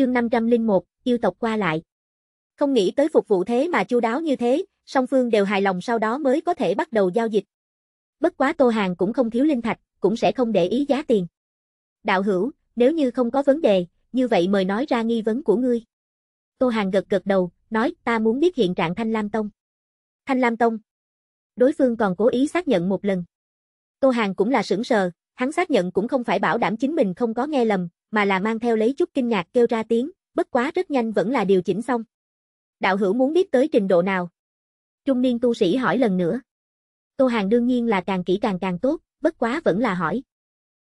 Chương 501, yêu tộc qua lại. Không nghĩ tới phục vụ thế mà chu đáo như thế, song phương đều hài lòng sau đó mới có thể bắt đầu giao dịch. Bất quá Tô Hàng cũng không thiếu linh thạch, cũng sẽ không để ý giá tiền. Đạo hữu, nếu như không có vấn đề, như vậy mời nói ra nghi vấn của ngươi. Tô Hàng gật gật đầu, nói ta muốn biết hiện trạng Thanh Lam Tông. Thanh Lam Tông. Đối phương còn cố ý xác nhận một lần. Tô Hàng cũng là sững sờ, hắn xác nhận cũng không phải bảo đảm chính mình không có nghe lầm, mà là mang theo lấy chút kinh ngạc kêu ra tiếng, bất quá rất nhanh vẫn là điều chỉnh xong. Đạo hữu muốn biết tới trình độ nào? Trung niên tu sĩ hỏi lần nữa. Tô Hàng đương nhiên là càng kỹ càng càng tốt, bất quá vẫn là hỏi.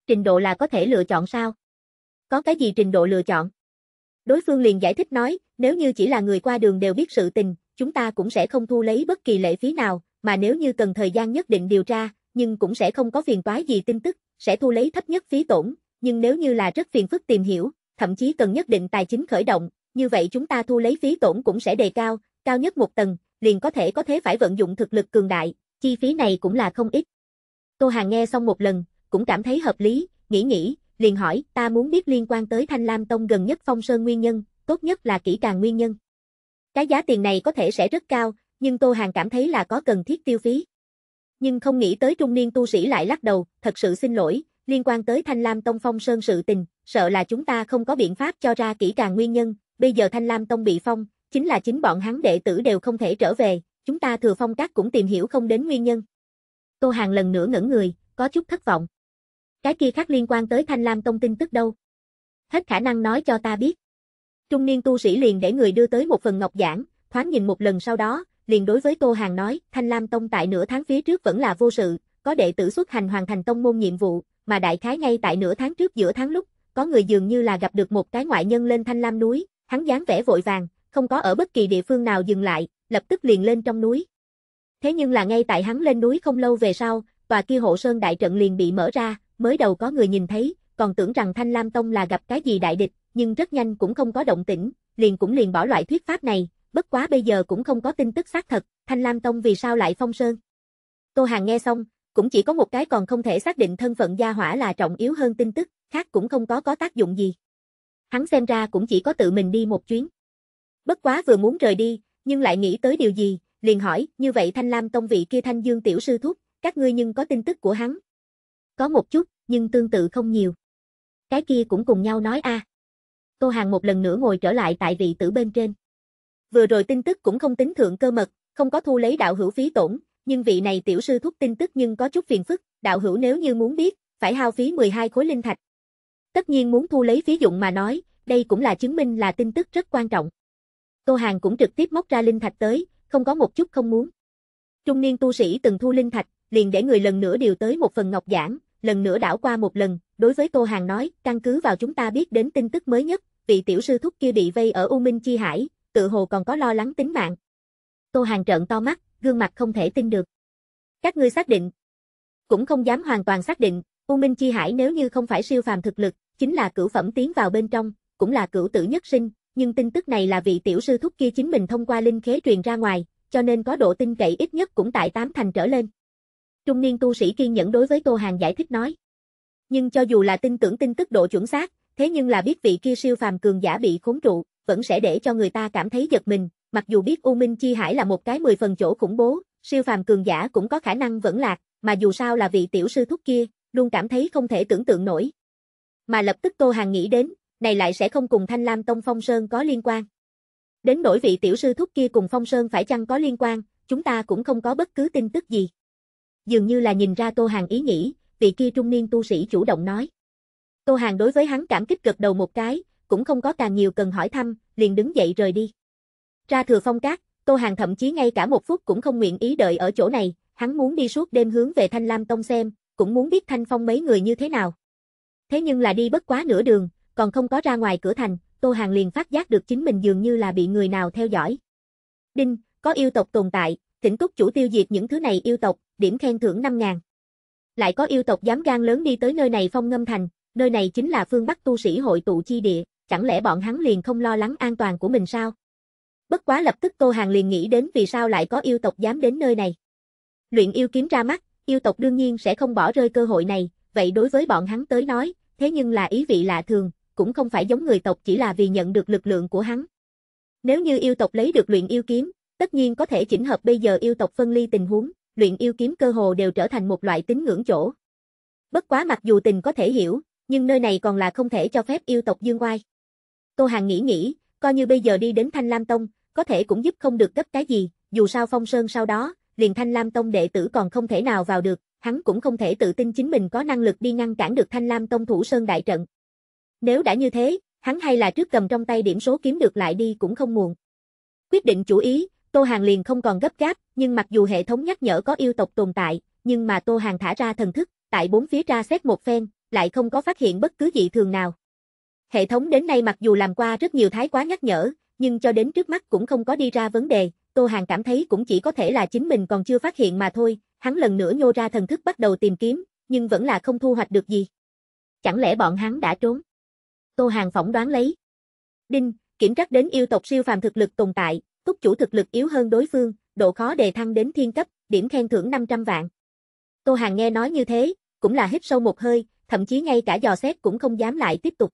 Trình độ là có thể lựa chọn sao? Có cái gì trình độ lựa chọn? Đối phương liền giải thích nói, nếu như chỉ là người qua đường đều biết sự tình, chúng ta cũng sẽ không thu lấy bất kỳ lệ phí nào, mà nếu như cần thời gian nhất định điều tra, nhưng cũng sẽ không có phiền toái gì tin tức, sẽ thu lấy thấp nhất phí tổn, nhưng nếu như là rất phiền phức tìm hiểu, thậm chí cần nhất định tài chính khởi động, như vậy chúng ta thu lấy phí tổn cũng sẽ đề cao, cao nhất một tầng, liền có thể có thế phải vận dụng thực lực cường đại, chi phí này cũng là không ít. Tô Hàng nghe xong một lần, cũng cảm thấy hợp lý, nghĩ nghĩ, liền hỏi, ta muốn biết liên quan tới Thanh Lam Tông gần nhất phong sơn nguyên nhân, tốt nhất là kỹ càng nguyên nhân. Cái giá tiền này có thể sẽ rất cao, nhưng Tô Hàng cảm thấy là có cần thiết tiêu phí. Nhưng không nghĩ tới trung niên tu sĩ lại lắc đầu, thật sự xin lỗi, liên quan tới Thanh Lam Tông phong sơn sự tình, sợ là chúng ta không có biện pháp cho ra kỹ càng nguyên nhân, bây giờ Thanh Lam Tông bị phong, chính là chính bọn hắn đệ tử đều không thể trở về, chúng ta thừa phong các cũng tìm hiểu không đến nguyên nhân. Tô Hàng lần nữa ngẩn người, có chút thất vọng. Cái kia khác liên quan tới Thanh Lam Tông tin tức đâu? Hết khả năng nói cho ta biết. Trung niên tu sĩ liền để người đưa tới một phần ngọc giảng, thoáng nhìn một lần sau đó, liền đối với Tô Hàng nói, Thanh Lam Tông tại nửa tháng phía trước vẫn là vô sự, có đệ tử xuất hành hoàn thành tông môn nhiệm vụ, mà đại khái ngay tại nửa tháng trước giữa tháng lúc, có người dường như là gặp được một cái ngoại nhân lên Thanh Lam núi, hắn dáng vẻ vội vàng, không có ở bất kỳ địa phương nào dừng lại, lập tức liền lên trong núi. Thế nhưng là ngay tại hắn lên núi không lâu về sau, tòa kia hộ sơn đại trận liền bị mở ra, mới đầu có người nhìn thấy, còn tưởng rằng Thanh Lam Tông là gặp cái gì đại địch, nhưng rất nhanh cũng không có động tĩnh, liền cũng liền bỏ loại thuyết pháp này, bất quá bây giờ cũng không có tin tức xác thật, Thanh Lam Tông vì sao lại phong sơn. Tô Hàng nghe xong, cũng chỉ có một cái còn không thể xác định thân phận gia hỏa là trọng yếu hơn tin tức, khác cũng không có có tác dụng gì. Hắn xem ra cũng chỉ có tự mình đi một chuyến. Bất quá vừa muốn rời đi, nhưng lại nghĩ tới điều gì, liền hỏi, như vậy Thanh Lam Tông vị kia Thanh Dương tiểu sư thúc, các ngươi nhưng có tin tức của hắn. Có một chút, nhưng tương tự không nhiều. Cái kia cũng cùng nhau nói a. Tô Hàng một lần nữa ngồi trở lại tại vị tử bên trên. Vừa rồi tin tức cũng không tính thượng cơ mật, không có thu lấy đạo hữu phí tổn, nhưng vị này tiểu sư thúc tin tức nhưng có chút phiền phức, đạo hữu nếu như muốn biết, phải hao phí 12 khối linh thạch. Tất nhiên muốn thu lấy phí dụng mà nói, đây cũng là chứng minh là tin tức rất quan trọng. Tô Hàng cũng trực tiếp móc ra linh thạch tới, không có một chút không muốn. Trung niên tu sĩ từng thu linh thạch, liền để người lần nữa điều tới một phần ngọc giảng, lần nữa đảo qua một lần, đối với Tô Hàng nói, căn cứ vào chúng ta biết đến tin tức mới nhất, vị tiểu sư thúc kia bị vây ở U Minh Chi Hải, tự hồ còn có lo lắng tính mạng. Tô Hàng trợn to mắt, gương mặt không thể tin được. Các ngươi xác định. Cũng không dám hoàn toàn xác định, U Minh Chi Hải nếu như không phải siêu phàm thực lực, chính là cửu phẩm tiến vào bên trong, cũng là cửu tử nhất sinh, nhưng tin tức này là vị tiểu sư thúc kia chính mình thông qua linh khế truyền ra ngoài, cho nên có độ tin cậy ít nhất cũng tại tám thành trở lên. Trung niên tu sĩ kiên nhẫn đối với Tô Hàng giải thích nói. Nhưng cho dù là tin tưởng tin tức độ chuẩn xác, thế nhưng là biết vị kia siêu phàm cường giả bị khốn trụ, vẫn sẽ để cho người ta cảm thấy giật mình, mặc dù biết U Minh Chi Hải là một cái mười phần chỗ khủng bố, siêu phàm cường giả cũng có khả năng vẫn lạc, mà dù sao là vị tiểu sư thúc kia, luôn cảm thấy không thể tưởng tượng nổi. Mà lập tức Tô Hàng nghĩ đến, này lại sẽ không cùng Thanh Lam Tông Phong Sơn có liên quan. Đến nỗi vị tiểu sư thúc kia cùng Phong Sơn phải chăng có liên quan, chúng ta cũng không có bất cứ tin tức gì. Dường như là nhìn ra Tô Hàng ý nghĩ, vị kia trung niên tu sĩ chủ động nói. Tô Hàng đối với hắn cảm kích gật đầu một cái, cũng không có càng nhiều cần hỏi thăm, liền đứng dậy rời đi. Ra thừa phong cát, Tô Hàng thậm chí ngay cả một phút cũng không nguyện ý đợi ở chỗ này, hắn muốn đi suốt đêm hướng về Thanh Lam Tông xem, cũng muốn biết Thanh Phong mấy người như thế nào. Thế nhưng là đi bất quá nửa đường, còn không có ra ngoài cửa thành, Tô Hàng liền phát giác được chính mình dường như là bị người nào theo dõi. Đinh, có yêu tộc tồn tại, thỉnh túc chủ tiêu diệt những thứ này yêu tộc, điểm khen thưởng 5 ngàn. Lại có yêu tộc dám gan lớn đi tới nơi này phong ngâm thành, nơi này chính là phương Bắc tu sĩ hội tụ chi địa, chẳng lẽ bọn hắn liền không lo lắng an toàn của mình sao? Bất quá lập tức Tô Hàng liền nghĩ đến vì sao lại có yêu tộc dám đến nơi này. Luyện yêu kiếm ra mắt, yêu tộc đương nhiên sẽ không bỏ rơi cơ hội này, vậy đối với bọn hắn tới nói, thế nhưng là ý vị lạ thường, cũng không phải giống người tộc chỉ là vì nhận được lực lượng của hắn. Nếu như yêu tộc lấy được luyện yêu kiếm, tất nhiên có thể chỉnh hợp bây giờ yêu tộc phân ly tình huống, luyện yêu kiếm cơ hồ đều trở thành một loại tín ngưỡng chỗ. Bất quá mặc dù tình có thể hiểu, nhưng nơi này còn là không thể cho phép yêu tộc dương oai. Tô Hàng nghĩ nghĩ, coi như bây giờ đi đến Thanh Lam Tông, có thể cũng giúp không được cấp cái gì, dù sao Phong Sơn sau đó, liền Thanh Lam Tông đệ tử còn không thể nào vào được, hắn cũng không thể tự tin chính mình có năng lực đi ngăn cản được Thanh Lam Tông thủ Sơn đại trận. Nếu đã như thế, hắn hay là trước cầm trong tay điểm số kiếm được lại đi cũng không muộn. Quyết định chủ ý, Tô Hàng liền không còn gấp gáp, nhưng mặc dù hệ thống nhắc nhở có yêu tộc tồn tại, nhưng mà Tô Hàng thả ra thần thức, tại bốn phía tra xét một phen, lại không có phát hiện bất cứ dị thường nào. Hệ thống đến nay mặc dù làm qua rất nhiều thái quá nhắc nhở, nhưng cho đến trước mắt cũng không có đi ra vấn đề, Tô Hàng cảm thấy cũng chỉ có thể là chính mình còn chưa phát hiện mà thôi, hắn lần nữa nhô ra thần thức bắt đầu tìm kiếm, nhưng vẫn là không thu hoạch được gì. Chẳng lẽ bọn hắn đã trốn? Tô Hàng phỏng đoán lấy. Đinh, kiểm trắc đến yêu tộc siêu phàm thực lực tồn tại, túc chủ thực lực yếu hơn đối phương, độ khó đề thăng đến thiên cấp, điểm khen thưởng 500 vạn. Tô Hàng nghe nói như thế, cũng là hít sâu một hơi, thậm chí ngay cả dò xét cũng không dám lại tiếp tục.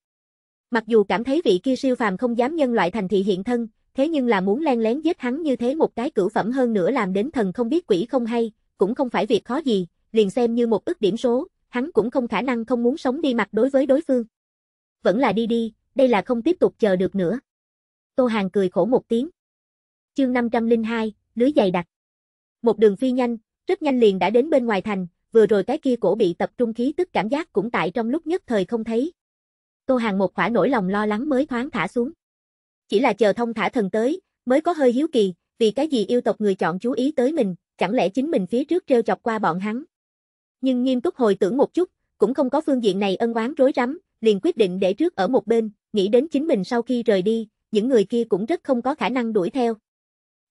Mặc dù cảm thấy vị kia siêu phàm không dám nhân loại thành thị hiện thân, thế nhưng là muốn len lén giết hắn như thế một cái cửu phẩm hơn nữa làm đến thần không biết quỷ không hay, cũng không phải việc khó gì, liền xem như một ức điểm số, hắn cũng không khả năng không muốn sống đi mặt đối với đối phương. Vẫn là đi đi, đây là không tiếp tục chờ được nữa. Tô Hàng cười khổ một tiếng. Chương 502, lưới dày đặc. Một đường phi nhanh, rất nhanh liền đã đến bên ngoài thành, vừa rồi cái kia cổ bị tập trung khí tức cảm giác cũng tại trong lúc nhất thời không thấy. Tô Hàng một khỏa nỗi lòng lo lắng mới thoáng thả xuống. Chỉ là chờ thông thả thần tới, mới có hơi hiếu kỳ, vì cái gì yêu tộc người chọn chú ý tới mình, chẳng lẽ chính mình phía trước treo chọc qua bọn hắn. Nhưng nghiêm túc hồi tưởng một chút, cũng không có phương diện này ân oán rối rắm, liền quyết định để trước ở một bên, nghĩ đến chính mình sau khi rời đi, những người kia cũng rất không có khả năng đuổi theo.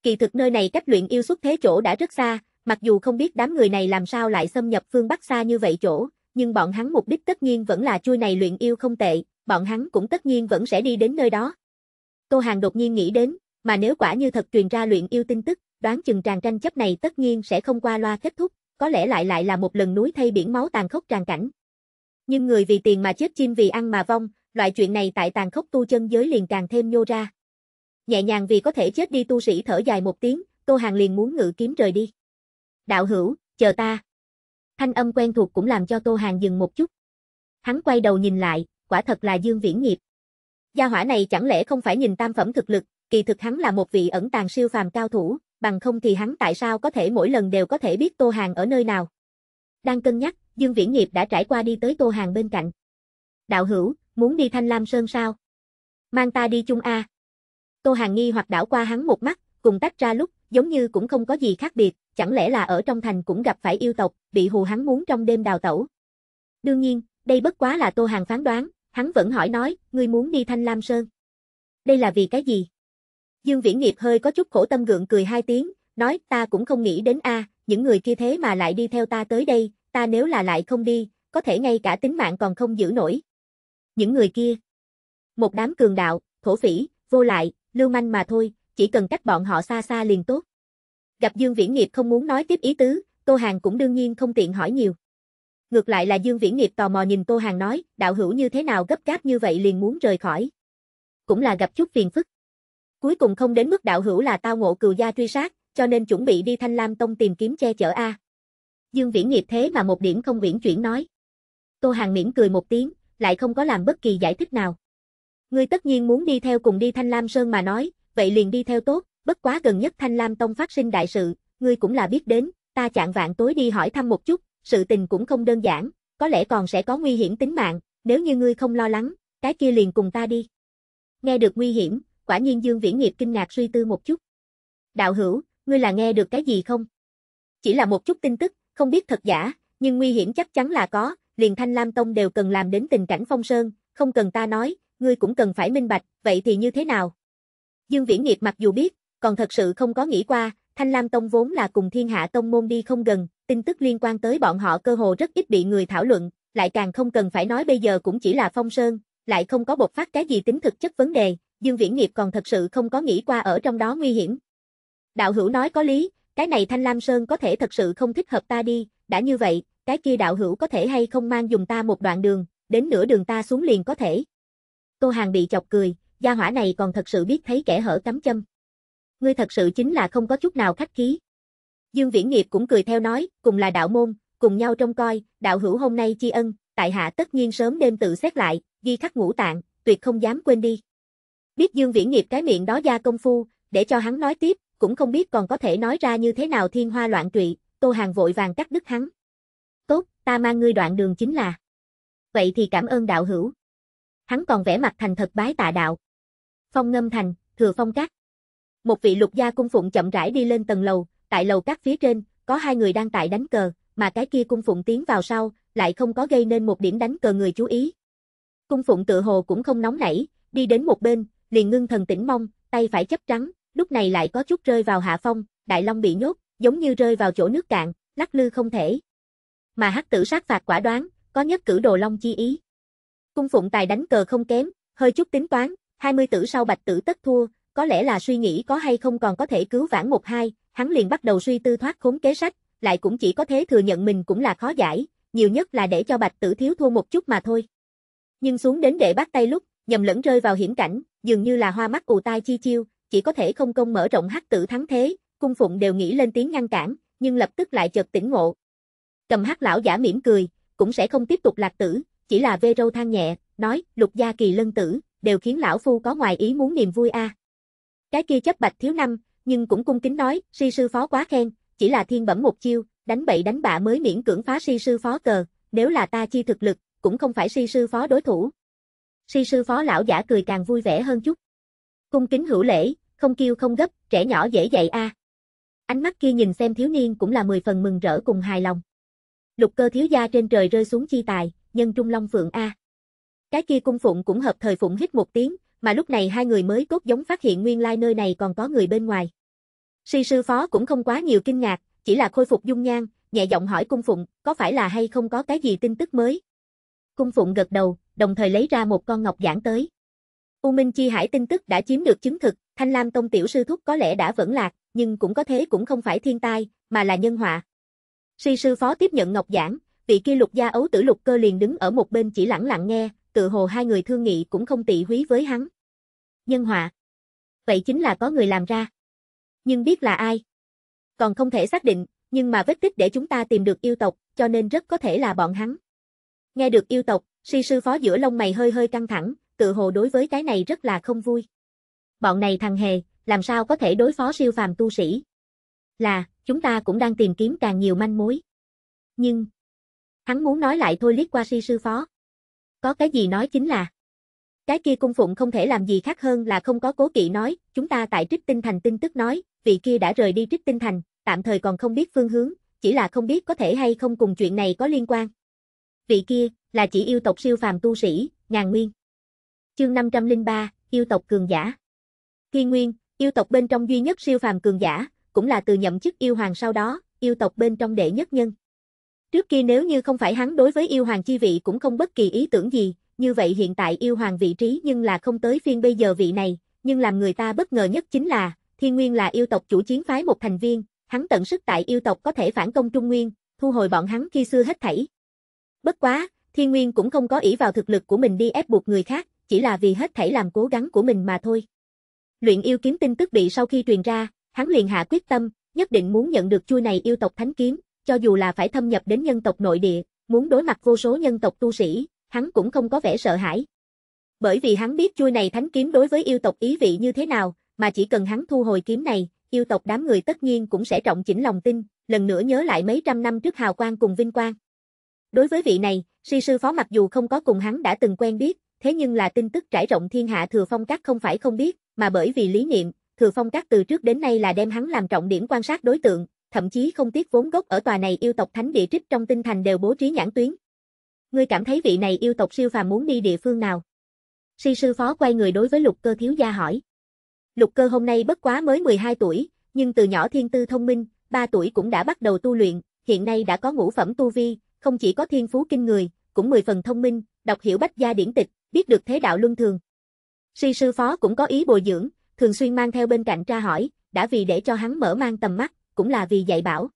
Kỳ thực nơi này cách luyện yêu xuất thế chỗ đã rất xa, mặc dù không biết đám người này làm sao lại xâm nhập phương Bắc xa như vậy chỗ, nhưng bọn hắn mục đích tất nhiên vẫn là chui này luyện yêu không tệ, bọn hắn cũng tất nhiên vẫn sẽ đi đến nơi đó. Tô Hàng đột nhiên nghĩ đến, mà nếu quả như thật truyền ra luyện yêu tin tức, đoán chừng tràn tranh chấp này tất nhiên sẽ không qua loa kết thúc, có lẽ lại lại là một lần núi thay biển máu tàn khốc tràn cảnh. Nhưng người vì tiền mà chết chim vì ăn mà vong, loại chuyện này tại tàn khốc tu chân giới liền càng thêm nhô ra. Nhẹ nhàng vì có thể chết đi tu sĩ thở dài một tiếng, Tô Hàng liền muốn ngự kiếm rời đi. Đạo hữu, chờ ta. Thanh âm quen thuộc cũng làm cho Tô Hàng dừng một chút. Hắn quay đầu nhìn lại, quả thật là Dương Viễn Nghiệp. Gia hỏa này chẳng lẽ không phải nhìn tam phẩm thực lực, kỳ thực hắn là một vị ẩn tàng siêu phàm cao thủ, bằng không thì hắn tại sao có thể mỗi lần đều có thể biết Tô Hàng ở nơi nào. Đang cân nhắc, Dương Viễn Nghiệp đã trải qua đi tới Tô Hàng bên cạnh. Đạo hữu, muốn đi Thanh Lam Sơn sao? Mang ta đi chung A. Tô Hàng nghi hoặc đảo qua hắn một mắt, cùng tách ra lúc, giống như cũng không có gì khác biệt, chẳng lẽ là ở trong thành cũng gặp phải yêu tộc, bị hù hắn muốn trong đêm đào tẩu. Đương nhiên, đây bất quá là Tô Hàng phán đoán, hắn vẫn hỏi nói, ngươi muốn đi Thanh Lam Sơn. Đây là vì cái gì? Dương Viễn Nghiệp hơi có chút khổ tâm gượng cười hai tiếng, nói ta cũng không nghĩ đến a, những người kia thế mà lại đi theo ta tới đây, ta nếu là lại không đi, có thể ngay cả tính mạng còn không giữ nổi. Những người kia, một đám cường đạo, thổ phỉ, vô lại, lưu manh mà thôi, chỉ cần cách bọn họ xa xa liền tốt. Gặp Dương Viễn Nghiệp không muốn nói tiếp ý tứ, Tô Hàng cũng đương nhiên không tiện hỏi nhiều. Ngược lại là Dương Viễn Nghiệp tò mò nhìn Tô Hàng nói, đạo hữu như thế nào gấp gáp như vậy liền muốn rời khỏi. Cũng là gặp chút phiền phức. Cuối cùng không đến mức đạo hữu là tao ngộ cừu gia truy sát, cho nên chuẩn bị đi Thanh Lam Tông tìm kiếm che chở A. Dương Viễn Nghiệp thế mà một điểm không viễn chuyển nói. Tô Hàng miễn cười một tiếng, lại không có làm bất kỳ giải thích nào. Ngươi tất nhiên muốn đi theo cùng đi Thanh Lam Sơn mà nói, vậy liền đi theo tốt, bất quá gần nhất Thanh Lam Tông phát sinh đại sự, ngươi cũng là biết đến, ta chạng vạn tối đi hỏi thăm một chút, sự tình cũng không đơn giản, có lẽ còn sẽ có nguy hiểm tính mạng, nếu như ngươi không lo lắng, cái kia liền cùng ta đi. Nghe được nguy hiểm, quả nhiên Dương Viễn Nghiệp kinh ngạc suy tư một chút. Đạo hữu, ngươi là nghe được cái gì không? Chỉ là một chút tin tức, không biết thật giả, nhưng nguy hiểm chắc chắn là có, liền Thanh Lam Tông đều cần làm đến tình cảnh phong sơn, không cần ta nói, ngươi cũng cần phải minh bạch, vậy thì như thế nào? Dương Viễn Nghiệp mặc dù biết, còn thật sự không có nghĩ qua, Thanh Lam Tông vốn là cùng Thiên Hạ Tông môn đi không gần, tin tức liên quan tới bọn họ cơ hồ rất ít bị người thảo luận, lại càng không cần phải nói bây giờ cũng chỉ là phong sơn, lại không có bộc phát cái gì tính thực chất vấn đề, Dương Viễn Nghiệp còn thật sự không có nghĩ qua ở trong đó nguy hiểm. Đạo hữu nói có lý, cái này Thanh Lam Sơn có thể thật sự không thích hợp ta đi, đã như vậy, cái kia đạo hữu có thể hay không mang dùng ta một đoạn đường, đến nửa đường ta xuống liền có thể. Tô Hàng bị chọc cười, gia hỏa này còn thật sự biết thấy kẻ hở cắm châm. Ngươi thật sự chính là không có chút nào khách khí. Dương Viễn Nghiệp cũng cười theo nói, cùng là đạo môn, cùng nhau trông coi, đạo hữu hôm nay chi ân, tại hạ tất nhiên sớm đêm tự xét lại, ghi khắc ngũ tạng, tuyệt không dám quên đi. Biết Dương Viễn Nghiệp cái miệng đó ra công phu, để cho hắn nói tiếp, cũng không biết còn có thể nói ra như thế nào thiên hoa loạn trụy, Tô Hàng vội vàng cắt đứt hắn. Tốt, ta mang ngươi đoạn đường chính là. Vậy thì cảm ơn đạo hữu. Hắn còn vẽ mặt thành thật bái tạ đạo. Phong ngâm thành, thừa phong cát. Một vị lục gia cung phụng chậm rãi đi lên tầng lầu, tại lầu các phía trên, có hai người đang tại đánh cờ, mà cái kia cung phụng tiến vào sau, lại không có gây nên một điểm đánh cờ người chú ý. Cung phụng tự hồ cũng không nóng nảy, đi đến một bên, liền ngưng thần tĩnh mong, tay phải chấp trắng, lúc này lại có chút rơi vào hạ phong, đại long bị nhốt, giống như rơi vào chỗ nước cạn, lắc lư không thể. Mà hắc tử sát phạt quả đoán, có nhất cử đồ long chi ý. Cung phụng tài đánh cờ không kém, hơi chút tính toán, 20 tử sau bạch tử tất thua, có lẽ là suy nghĩ có hay không còn có thể cứu vãn một hai, hắn liền bắt đầu suy tư thoát khốn kế sách, lại cũng chỉ có thế thừa nhận mình cũng là khó giải, nhiều nhất là để cho bạch tử thiếu thua một chút mà thôi. Nhưng xuống đến để bắt tay lúc, nhầm lẫn rơi vào hiểm cảnh, dường như là hoa mắt ù tai chi chiêu, chỉ có thể không công mở rộng hắc tử thắng thế, cung phụng đều nghĩ lên tiếng ngăn cản, nhưng lập tức lại chợt tỉnh ngộ. Cầm hắc lão giả mỉm cười, cũng sẽ không tiếp tục lạc tử, chỉ là vê râu than nhẹ, nói, lục gia kỳ lân tử, đều khiến lão phu có ngoài ý muốn niềm vui a. Cái kia chấp bạch thiếu năm, nhưng cũng cung kính nói, si sư phó quá khen, chỉ là thiên bẩm một chiêu, đánh bậy đánh bạ mới miễn cưỡng phá si sư phó cờ, nếu là ta chi thực lực, cũng không phải si sư phó đối thủ. Si sư phó lão giả cười càng vui vẻ hơn chút. Cung kính hữu lễ, không kêu không gấp, trẻ nhỏ dễ dạy a. Ánh mắt kia nhìn xem thiếu niên cũng là mười phần mừng rỡ cùng hài lòng. Lục cơ thiếu gia trên trời rơi xuống chi tài, nhân trung long phượng a. Cái kia cung phụng cũng hợp thời phụng hít một tiếng, mà lúc này hai người mới cốt giống phát hiện nguyên lai nơi này còn có người bên ngoài. Si sư phó cũng không quá nhiều kinh ngạc, chỉ là khôi phục dung nhan, nhẹ giọng hỏi cung phụng, có phải là hay không có cái gì tin tức mới? Cung phụng gật đầu, đồng thời lấy ra một con ngọc giảng tới. U Minh Chi Hải tin tức đã chiếm được chứng thực, Thanh Lam Tông tiểu sư thúc có lẽ đã vẫn lạc, nhưng cũng có thế cũng không phải thiên tai, mà là nhân họa. Si sư phó tiếp nhận ngọc giảng, vị kia lục gia ấu tử lục cơ liền đứng ở một bên chỉ lặng lặng nghe, tự hồ hai người thương nghị cũng không tị húy với hắn. Nhân họa. Vậy chính là có người làm ra. Nhưng biết là ai? Còn không thể xác định, nhưng mà vết tích để chúng ta tìm được yêu tộc, cho nên rất có thể là bọn hắn. Nghe được yêu tộc, si sư phó giữa lông mày hơi hơi căng thẳng, tự hồ đối với cái này rất là không vui. Bọn này thằng hề, làm sao có thể đối phó siêu phàm tu sĩ? Là, chúng ta cũng đang tìm kiếm càng nhiều manh mối. Nhưng, hắn muốn nói lại thôi liếc qua si sư phó. Có cái gì nói chính là, cái kia cung phụng không thể làm gì khác hơn là không có cố kỵ nói, chúng ta tại Trích Tinh Thành tin tức nói, vị kia đã rời đi Trích Tinh Thành, tạm thời còn không biết phương hướng, chỉ là không biết có thể hay không cùng chuyện này có liên quan. Vị kia, là chỉ yêu tộc siêu phàm tu sĩ, ngàn nguyên. Chương 503, yêu tộc cường giả. Thiên Nguyên, yêu tộc bên trong duy nhất siêu phàm cường giả, cũng là từ nhậm chức yêu hoàng sau đó, yêu tộc bên trong đệ nhất nhân. Trước kia nếu như không phải hắn đối với yêu hoàng chi vị cũng không bất kỳ ý tưởng gì, như vậy hiện tại yêu hoàng vị trí nhưng là không tới phiên bây giờ vị này, nhưng làm người ta bất ngờ nhất chính là, Thiên Nguyên là yêu tộc chủ chiến phái một thành viên, hắn tận sức tại yêu tộc có thể phản công Trung Nguyên, thu hồi bọn hắn khi xưa hết thảy. Bất quá, Thiên Nguyên cũng không có ý vào thực lực của mình đi ép buộc người khác, chỉ là vì hết thảy làm cố gắng của mình mà thôi. Luyện yêu kiếm tin tức bị sau khi truyền ra, hắn liền hạ quyết tâm, nhất định muốn nhận được chui này yêu tộc thánh kiếm, cho dù là phải thâm nhập đến nhân tộc nội địa, muốn đối mặt vô số nhân tộc tu sĩ, hắn cũng không có vẻ sợ hãi. Bởi vì hắn biết chui này thánh kiếm đối với yêu tộc ý vị như thế nào, mà chỉ cần hắn thu hồi kiếm này, yêu tộc đám người tất nhiên cũng sẽ trọng chỉnh lòng tin, lần nữa nhớ lại mấy trăm năm trước hào quang cùng vinh quang. Đối với vị này, si sư phó mặc dù không có cùng hắn đã từng quen biết, thế nhưng là tin tức trải rộng thiên hạ thừa phong các không phải không biết, mà bởi vì lý niệm, thừa phong các từ trước đến nay là đem hắn làm trọng điểm quan sát đối tượng, thậm chí không tiếc vốn gốc ở tòa này yêu tộc thánh địa trích trong tinh thành đều bố trí nhãn tuyến. Ngươi cảm thấy vị này yêu tộc siêu phàm muốn đi địa phương nào? Si sư phó quay người đối với lục cơ thiếu gia hỏi. Lục cơ hôm nay bất quá mới 12 tuổi, nhưng từ nhỏ thiên tư thông minh, 3 tuổi cũng đã bắt đầu tu luyện, hiện nay đã có ngũ phẩm tu vi, không chỉ có thiên phú kinh người, cũng 10 phần thông minh, đọc hiểu bách gia điển tịch, biết được thế đạo luân thường. Si sư phó cũng có ý bồi dưỡng, thường xuyên mang theo bên cạnh tra hỏi, đã vì để cho hắn mở mang tầm mắt, cũng là vì dạy bảo.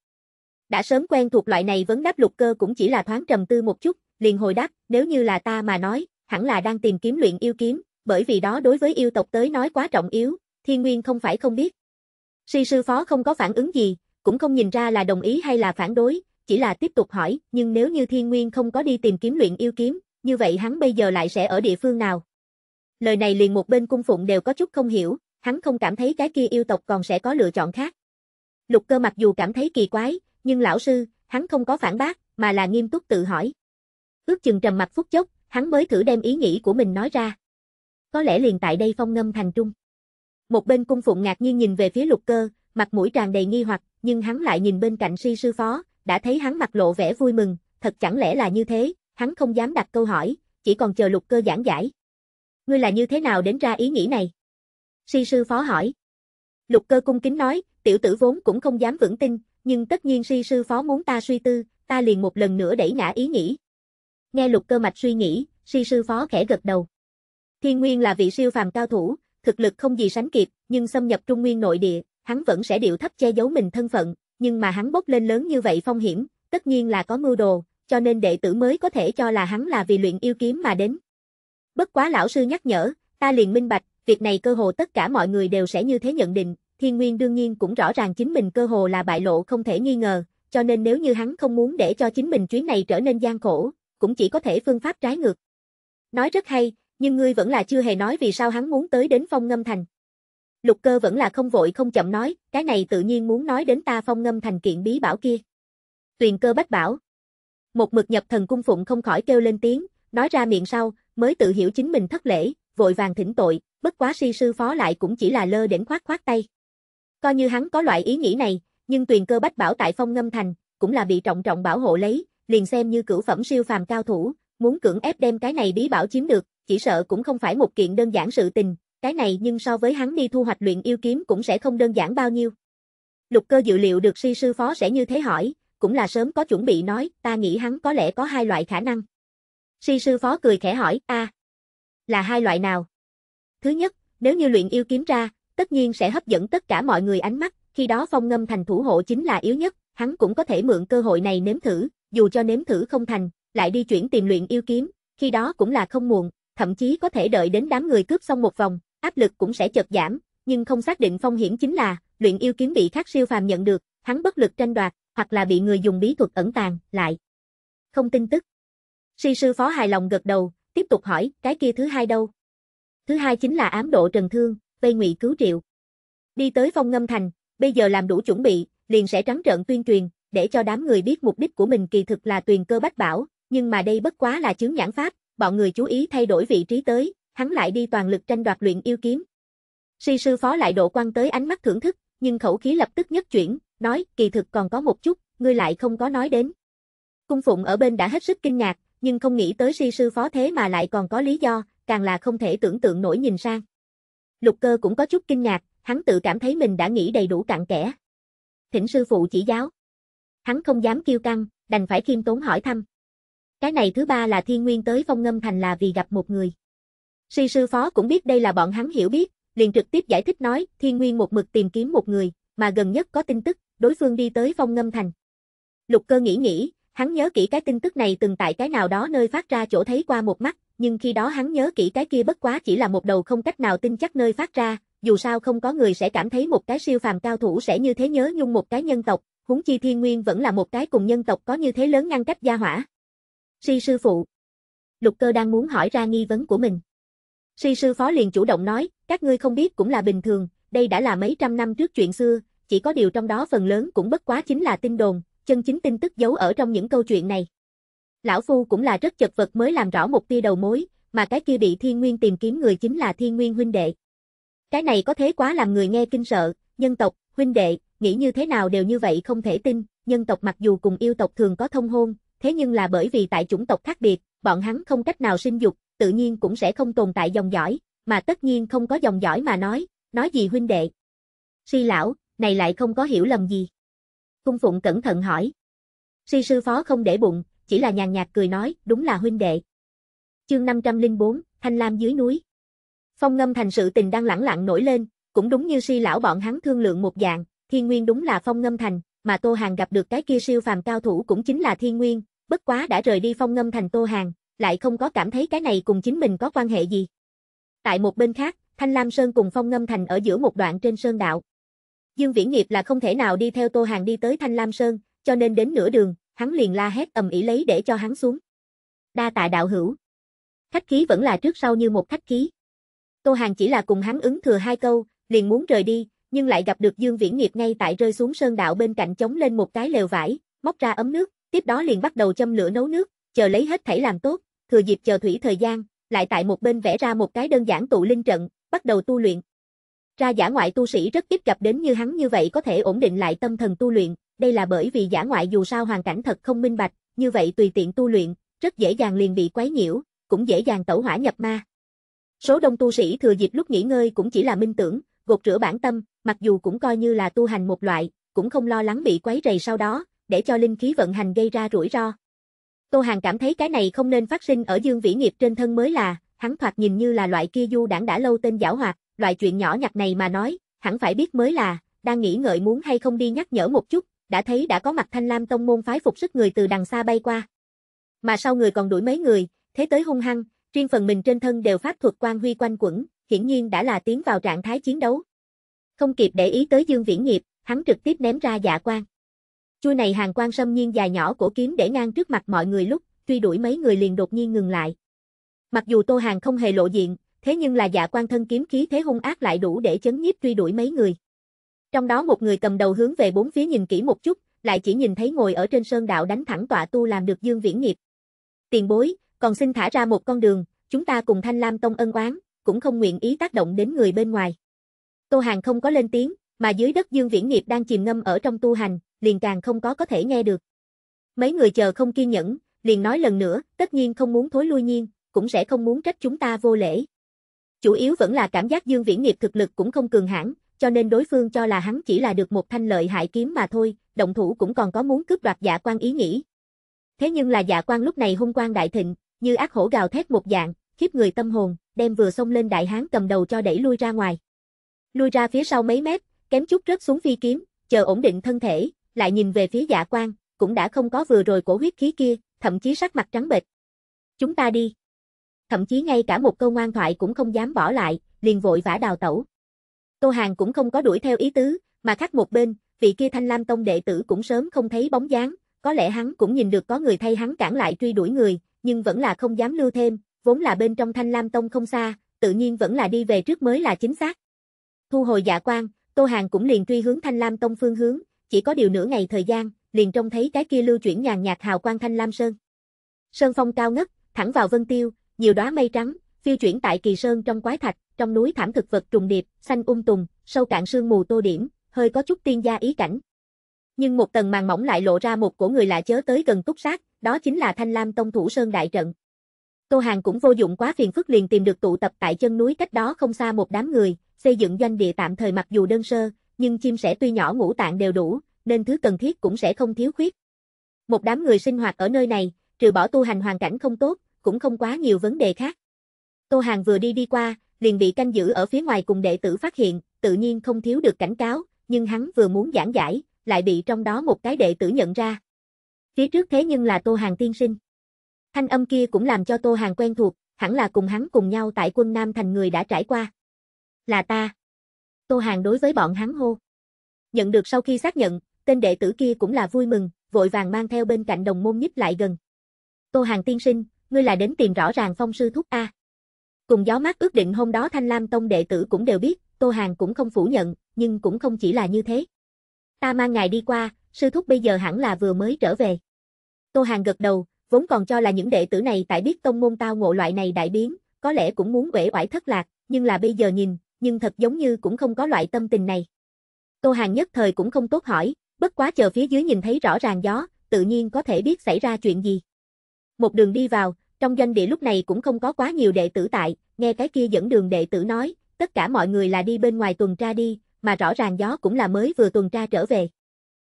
Đã sớm quen thuộc loại này vấn đáp lục cơ cũng chỉ là thoáng trầm tư một chút, liền hồi đáp, nếu như là ta mà nói, hẳn là đang tìm kiếm luyện yêu kiếm, bởi vì đó đối với yêu tộc tới nói quá trọng yếu, thiên nguyên không phải không biết. Si sư phó không có phản ứng gì, cũng không nhìn ra là đồng ý hay là phản đối, chỉ là tiếp tục hỏi, nhưng nếu như thiên nguyên không có đi tìm kiếm luyện yêu kiếm, như vậy hắn bây giờ lại sẽ ở địa phương nào? Lời này liền một bên cung phụng đều có chút không hiểu, hắn không cảm thấy cái kia yêu tộc còn sẽ có lựa chọn khác. Lục cơ mặc dù cảm thấy kỳ quái, nhưng lão sư, hắn không có phản bác, mà là nghiêm túc tự hỏi. Ước chừng trầm mặt phút chốc, hắn mới thử đem ý nghĩ của mình nói ra. Có lẽ liền tại đây phong ngâm thành trung. Một bên cung phụng ngạc nhiên nhìn về phía lục cơ, mặt mũi tràn đầy nghi hoặc, nhưng hắn lại nhìn bên cạnh si sư phó, đã thấy hắn mặt lộ vẻ vui mừng, thật chẳng lẽ là như thế, hắn không dám đặt câu hỏi, chỉ còn chờ lục cơ giảng giải. Ngươi là như thế nào đến ra ý nghĩ này? Si sư phó hỏi. Lục cơ cung kính nói, tiểu tử vốn cũng không dám vững tin, nhưng tất nhiên si sư phó muốn ta suy tư, ta liền một lần nữa đẩy ngã ý nghĩ. Nghe lục cơ mạch suy nghĩ, si sư phó khẽ gật đầu. Thiên Nguyên là vị siêu phàm cao thủ, thực lực không gì sánh kịp, nhưng xâm nhập Trung Nguyên nội địa, hắn vẫn sẽ điệu thấp che giấu mình thân phận, nhưng mà hắn bốc lên lớn như vậy phong hiểm, tất nhiên là có mưu đồ, cho nên đệ tử mới có thể cho là hắn là vì luyện yêu kiếm mà đến. Bất quá lão sư nhắc nhở, ta liền minh bạch, việc này cơ hồ tất cả mọi người đều sẽ như thế nhận định, Thiên Nguyên đương nhiên cũng rõ ràng chính mình cơ hồ là bại lộ không thể nghi ngờ, cho nên nếu như hắn không muốn để cho chính mình chuyến này trở nên gian khổ, cũng chỉ có thể phương pháp trái ngược. Nói rất hay, nhưng ngươi vẫn là chưa hề nói vì sao hắn muốn tới đến phong ngâm thành. Lục cơ vẫn là không vội không chậm nói, cái này tự nhiên muốn nói đến ta phong ngâm thành kiện bí bảo kia. Tuyền cơ bách bảo. Một mực nhập thần cung phụng không khỏi kêu lên tiếng, nói ra miệng sau, mới tự hiểu chính mình thất lễ, vội vàng thỉnh tội, bất quá si sư phó lại cũng chỉ là lơ đến khoát khoát tay. Coi như hắn có loại ý nghĩ này, nhưng tuyền cơ bách bảo tại phong ngâm thành, cũng là bị trọng trọng bảo hộ lấy, liền xem như cửu phẩm siêu phàm cao thủ, muốn cưỡng ép đem cái này bí bảo chiếm được, chỉ sợ cũng không phải một kiện đơn giản sự tình, cái này nhưng so với hắn đi thu hoạch luyện yêu kiếm cũng sẽ không đơn giản bao nhiêu. Lục cơ dự liệu được si sư phó sẽ như thế hỏi, cũng là sớm có chuẩn bị nói, ta nghĩ hắn có lẽ có hai loại khả năng. Si sư phó cười khẽ hỏi, a là hai loại nào? Thứ nhất, nếu như luyện yêu kiếm ra, tất nhiên sẽ hấp dẫn tất cả mọi người ánh mắt, khi đó phong ngâm thành thủ hộ chính là yếu nhất, hắn cũng có thể mượn cơ hội này nếm thử, dù cho nếm thử không thành, lại đi chuyển tìm luyện yêu kiếm, khi đó cũng là không muộn, thậm chí có thể đợi đến đám người cướp xong một vòng, áp lực cũng sẽ chợt giảm, nhưng không xác định phong hiểm chính là, luyện yêu kiếm bị khác siêu phàm nhận được, hắn bất lực tranh đoạt, hoặc là bị người dùng bí thuật ẩn tàng, lại. Không tin tức. Si sư phó hài lòng gật đầu, tiếp tục hỏi, cái kia thứ hai đâu? Thứ hai chính là ám độ trần thương, vây ngụy cứu triệu. Đi tới phong ngâm thành, bây giờ làm đủ chuẩn bị, liền sẽ trắng trợn tuyên truyền, để cho đám người biết mục đích của mình kỳ thực là tuyền cơ bách bảo, nhưng mà đây bất quá là chứng nhãn pháp, bọn người chú ý thay đổi vị trí tới, hắn lại đi toàn lực tranh đoạt luyện yêu kiếm. Si sư phó lại độ quan tới ánh mắt thưởng thức, nhưng khẩu khí lập tức nhất chuyển, nói, kỳ thực còn có một chút, ngươi lại không có nói đến. Cung phụng ở bên đã hết sức kinh ngạc, nhưng không nghĩ tới si sư phó thế mà lại còn có lý do, càng là không thể tưởng tượng nổi nhìn sang. Lục cơ cũng có chút kinh ngạc, hắn tự cảm thấy mình đã nghĩ đầy đủ cặn kẽ. Thỉnh sư phụ chỉ giáo. Hắn không dám kêu căng, đành phải khiêm tốn hỏi thăm. Cái này thứ ba là thiên nguyên tới phong ngâm thành là vì gặp một người. Si sư phó cũng biết đây là bọn hắn hiểu biết, liền trực tiếp giải thích nói, thiên nguyên một mực tìm kiếm một người, mà gần nhất có tin tức, đối phương đi tới phong ngâm thành. Lục cơ nghĩ nghĩ, hắn nhớ kỹ cái tin tức này từng tại cái nào đó nơi phát ra chỗ thấy qua một mắt, nhưng khi đó hắn nhớ kỹ cái kia bất quá chỉ là một đầu không cách nào tin chắc nơi phát ra, dù sao không có người sẽ cảm thấy một cái siêu phàm cao thủ sẽ như thế nhớ nhung một cái nhân tộc, huống chi thiên nguyên vẫn là một cái cùng nhân tộc có như thế lớn ngăn cách gia hỏa. Si sư phụ. Lục cơ đang muốn hỏi ra nghi vấn của mình. Si sư phó liền chủ động nói, các ngươi không biết cũng là bình thường, đây đã là mấy trăm năm trước chuyện xưa, chỉ có điều trong đó phần lớn cũng bất quá chính là tin đồn, chân chính tin tức giấu ở trong những câu chuyện này. Lão Phu cũng là rất chật vật mới làm rõ một tia đầu mối, mà cái kia bị thiên nguyên tìm kiếm người chính là thiên nguyên huynh đệ. Cái này có thế quá làm người nghe kinh sợ, nhân tộc, huynh đệ, nghĩ như thế nào đều như vậy không thể tin, nhân tộc mặc dù cùng yêu tộc thường có thông hôn, thế nhưng là bởi vì tại chủng tộc khác biệt, bọn hắn không cách nào sinh dục, tự nhiên cũng sẽ không tồn tại dòng dõi, mà tất nhiên không có dòng dõi mà nói, nói gì huynh đệ. Si lão, này lại không có hiểu lầm gì. Cung phụng cẩn thận hỏi. Si sư phó không để bụng, chỉ là nhàn nhạt cười nói, đúng là huynh đệ. Chương 504, Thanh Lam dưới núi. Phong ngâm thành sự tình đang lẳng lặng nổi lên, cũng đúng như si lão bọn hắn thương lượng một dạng, thiên nguyên đúng là phong ngâm thành, mà Tô Hàng gặp được cái kia siêu phàm cao thủ cũng chính là thiên nguyên, bất quá đã rời đi phong ngâm thành Tô Hàng, lại không có cảm thấy cái này cùng chính mình có quan hệ gì. Tại một bên khác, Thanh Lam Sơn cùng Phong Ngâm Thành ở giữa một đoạn trên sơn đạo. Dương Viễn Nghiệp là không thể nào đi theo Tô Hàng đi tới Thanh Lam Sơn, cho nên đến nửa đường, hắn liền la hét ầm ĩ lấy để cho hắn xuống. Đa tạ đạo hữu. Khách khí vẫn là trước sau như một khách khí. Tô Hàng chỉ là cùng hắn ứng thừa hai câu, liền muốn rời đi, nhưng lại gặp được Dương Viễn Nghiệp ngay tại rơi xuống sơn đạo bên cạnh chống lên một cái lều vải, móc ra ấm nước, tiếp đó liền bắt đầu châm lửa nấu nước, chờ lấy hết thảy làm tốt, thừa dịp chờ thủy thời gian, lại tại một bên vẽ ra một cái đơn giản tụ linh trận, bắt đầu tu luyện. Ra giả ngoại tu sĩ rất ít gặp đến như hắn như vậy có thể ổn định lại tâm thần tu luyện, đây là bởi vì giả ngoại dù sao hoàn cảnh thật không minh bạch, như vậy tùy tiện tu luyện, rất dễ dàng liền bị quấy nhiễu, cũng dễ dàng tẩu hỏa nhập ma. Số đông tu sĩ thừa dịp lúc nghỉ ngơi cũng chỉ là minh tưởng, gột rửa bản tâm, mặc dù cũng coi như là tu hành một loại, cũng không lo lắng bị quấy rầy sau đó, để cho linh khí vận hành gây ra rủi ro. Tô Hàng cảm thấy cái này không nên phát sinh ở Dương Vĩ Nghiệp trên thân mới là, hắn thoạt nhìn như là loại kia du đảng đã lâu tên giảo hoạt, loại chuyện nhỏ nhặt này mà nói, hẳn phải biết mới là, đang nghĩ ngợi muốn hay không đi nhắc nhở một chút, đã thấy đã có mặt Thanh Lam Tông môn phái phục sức người từ đằng xa bay qua. Mà sau người còn đuổi mấy người, thế tới hung hăng, riêng phần mình trên thân đều pháp thuật quan huy quanh quẩn, hiển nhiên đã là tiến vào trạng thái chiến đấu. Không kịp để ý tới Dương Viễn Nghiệp, hắn trực tiếp ném ra dạ quan. Chui này hàng quan xâm nhiên dài nhỏ của kiếm để ngang trước mặt mọi người lúc, truy đuổi mấy người liền đột nhiên ngừng lại. Mặc dù Tô Hàng không hề lộ diện, thế nhưng là dạ quan thân kiếm khí thế hung ác lại đủ để chấn nhiếp truy đuổi mấy người. Trong đó một người cầm đầu hướng về bốn phía nhìn kỹ một chút, lại chỉ nhìn thấy ngồi ở trên sơn đạo đánh thẳng tọa tu làm được Dương Viễn Nghiệp. Tiền bối, còn xin thả ra một con đường, chúng ta cùng Thanh Lam Tông ân oán, cũng không nguyện ý tác động đến người bên ngoài. Tô Hàng không có lên tiếng, mà dưới đất Dương Viễn Nghiệp đang chìm ngâm ở trong tu hành, liền càng không có có thể nghe được. Mấy người chờ không kiên nhẫn, liền nói lần nữa, tất nhiên không muốn thối lui nhiên, cũng sẽ không muốn trách chúng ta vô lễ. Chủ yếu vẫn là cảm giác Dương Viễn Nghiệp thực lực cũng không cường hãn, cho nên đối phương cho là hắn chỉ là được một thanh lợi hại kiếm mà thôi, động thủ cũng còn có muốn cướp đoạt dạ quan ý nghĩ. Thế nhưng là dạ quan lúc này hung quang đại thịnh, như ác hổ gào thét một dạng, khiếp người tâm hồn, đem vừa xông lên đại hán cầm đầu cho đẩy lui ra ngoài. Lui ra phía sau mấy mét, kém chút rớt xuống phi kiếm, chờ ổn định thân thể, lại nhìn về phía dạ quan, cũng đã không có vừa rồi cổ huyết khí kia, thậm chí sắc mặt trắng bệch. Chúng ta đi. Thậm chí ngay cả một câu ngoan thoại cũng không dám bỏ lại, liền vội vã đào tẩu. Tô Hàng cũng không có đuổi theo ý tứ, mà khác một bên, vị kia Thanh Lam Tông đệ tử cũng sớm không thấy bóng dáng, có lẽ hắn cũng nhìn được có người thay hắn cản lại truy đuổi người, nhưng vẫn là không dám lưu thêm, vốn là bên trong Thanh Lam Tông không xa, tự nhiên vẫn là đi về trước mới là chính xác. Thu hồi dạ quan, Tô Hàng cũng liền truy hướng Thanh Lam Tông phương hướng, chỉ có điều nửa ngày thời gian, liền trông thấy cái kia lưu chuyển nhàn nhạt hào quang Thanh Lam Sơn. Sơn phong cao ngất, thẳng vào vân tiêu, nhiều đóa mây trắng, phiêu chuyển tại kỳ sơn trong quái thạch, trong núi thảm thực vật trùng điệp, xanh um tùm, sâu cạn sương mù tô điểm, hơi có chút tiên gia ý cảnh. Nhưng một tầng màn mỏng lại lộ ra một cổ người lạ chớ tới gần túc sát, đó chính là Thanh Lam Tông thủ sơn đại trận. Tô Hàng cũng vô dụng quá phiền phức liền tìm được tụ tập tại chân núi cách đó không xa một đám người, xây dựng doanh địa tạm thời mặc dù đơn sơ, nhưng chim sẻ tuy nhỏ ngũ tạng đều đủ, nên thứ cần thiết cũng sẽ không thiếu khuyết. Một đám người sinh hoạt ở nơi này, trừ bỏ tu hành hoàn cảnh không tốt, cũng không quá nhiều vấn đề khác. Tô Hàng vừa đi đi qua, liền bị canh giữ ở phía ngoài cùng đệ tử phát hiện, tự nhiên không thiếu được cảnh cáo, nhưng hắn vừa muốn giảng giải, lại bị trong đó một cái đệ tử nhận ra. Phía trước thế nhưng là Tô Hàng tiên sinh. Thanh âm kia cũng làm cho Tô Hàng quen thuộc, hẳn là cùng hắn cùng nhau tại quân Nam thành người đã trải qua. Là ta. Tô Hàng đối với bọn hắn hô. Nhận được sau khi xác nhận, tên đệ tử kia cũng là vui mừng, vội vàng mang theo bên cạnh đồng môn nhích lại gần. Tô Hàng tiên sinh, ngươi là đến tìm rõ ràng phong sư thúc A. Cùng gió mát ước định hôm đó Thanh Lam Tông đệ tử cũng đều biết, Tô Hàng cũng không phủ nhận, nhưng cũng không chỉ là như thế. Ta mang ngài đi qua, sư thúc bây giờ hẳn là vừa mới trở về. Tô Hàng gật đầu, vốn còn cho là những đệ tử này tại biết tông môn tao ngộ loại này đại biến, có lẽ cũng muốn uể oải thất lạc, nhưng là bây giờ nhìn, nhưng thật giống như cũng không có loại tâm tình này. Tô Hàng nhất thời cũng không tốt hỏi, bất quá chờ phía dưới nhìn thấy rõ ràng gió, tự nhiên có thể biết xảy ra chuyện gì. Một đường đi vào, trong doanh địa lúc này cũng không có quá nhiều đệ tử tại, nghe cái kia dẫn đường đệ tử nói, tất cả mọi người là đi bên ngoài tuần tra đi, mà rõ ràng gió cũng là mới vừa tuần tra trở về.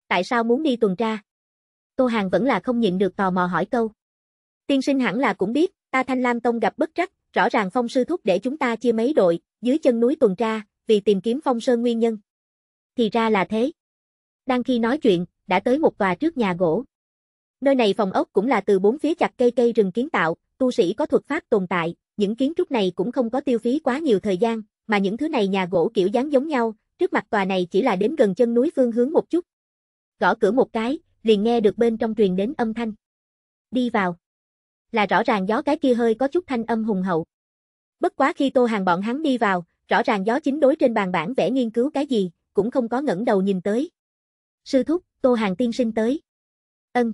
Tại sao muốn đi tuần tra? Tô Hàng vẫn là không nhịn được tò mò hỏi câu. Tiên sinh hẳn là cũng biết, ta Thanh Lam Tông gặp bất trắc, rõ ràng phong sư thúc để chúng ta chia mấy đội, dưới chân núi tuần tra, vì tìm kiếm phong sơn nguyên nhân. Thì ra là thế. Đang khi nói chuyện, đã tới một tòa trước nhà gỗ. Nơi này phòng ốc cũng là từ bốn phía chặt cây cây rừng kiến tạo, tu sĩ có thuật pháp tồn tại, những kiến trúc này cũng không có tiêu phí quá nhiều thời gian, mà những thứ này nhà gỗ kiểu dáng giống nhau, trước mặt tòa này chỉ là đến gần chân núi phương hướng một chút. Gõ cửa một cái, liền nghe được bên trong truyền đến âm thanh. Đi vào. Là rõ ràng gió cái kia hơi có chút thanh âm hùng hậu. Bất quá khi Tô Hàng bọn hắn đi vào, rõ ràng gió chính đối trên bàn bản vẽ nghiên cứu cái gì, cũng không có ngẩng đầu nhìn tới. Sư thúc, Tô Hàng tiên sinh tới. Ân.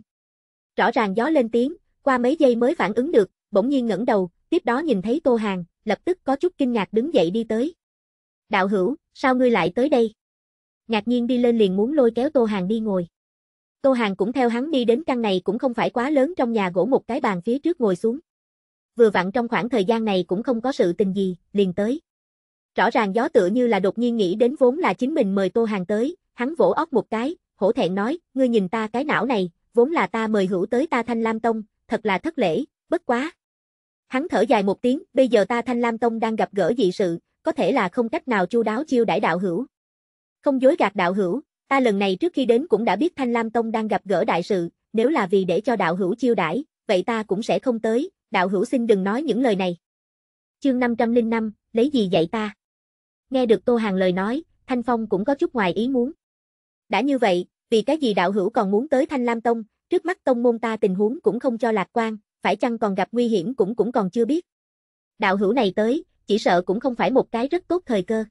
Rõ ràng gió lên tiếng, qua mấy giây mới phản ứng được, bỗng nhiên ngẩng đầu, tiếp đó nhìn thấy Tô Hàng, lập tức có chút kinh ngạc đứng dậy đi tới. Đạo hữu, sao ngươi lại tới đây? Ngạc nhiên đi lên liền muốn lôi kéo Tô Hàng đi ngồi. Tô Hàng cũng theo hắn đi đến căn này cũng không phải quá lớn trong nhà gỗ một cái bàn phía trước ngồi xuống. Vừa vặn trong khoảng thời gian này cũng không có sự tình gì, liền tới. Rõ ràng gió tựa như là đột nhiên nghĩ đến vốn là chính mình mời Tô Hàng tới, hắn vỗ óc một cái, hổ thẹn nói, ngươi nhìn ta cái não này, vốn là ta mời hữu tới ta Thanh Lam Tông, thật là thất lễ, bất quá. Hắn thở dài một tiếng, bây giờ ta Thanh Lam Tông đang gặp gỡ dị sự, có thể là không cách nào chu đáo chiêu đãi đạo hữu. Không dối gạt đạo hữu, ta lần này trước khi đến cũng đã biết Thanh Lam Tông đang gặp gỡ đại sự, nếu là vì để cho đạo hữu chiêu đãi, vậy ta cũng sẽ không tới, đạo hữu xin đừng nói những lời này. Chương 505, lấy gì dạy ta? Nghe được Tô Hàng lời nói, Thanh Phong cũng có chút ngoài ý muốn. Đã như vậy, vì cái gì đạo hữu còn muốn tới Thanh Lam Tông, trước mắt tông môn ta tình huống cũng không cho lạc quan, phải chăng còn gặp nguy hiểm cũng cũng còn chưa biết. Đạo hữu này tới, chỉ sợ cũng không phải một cái rất tốt thời cơ.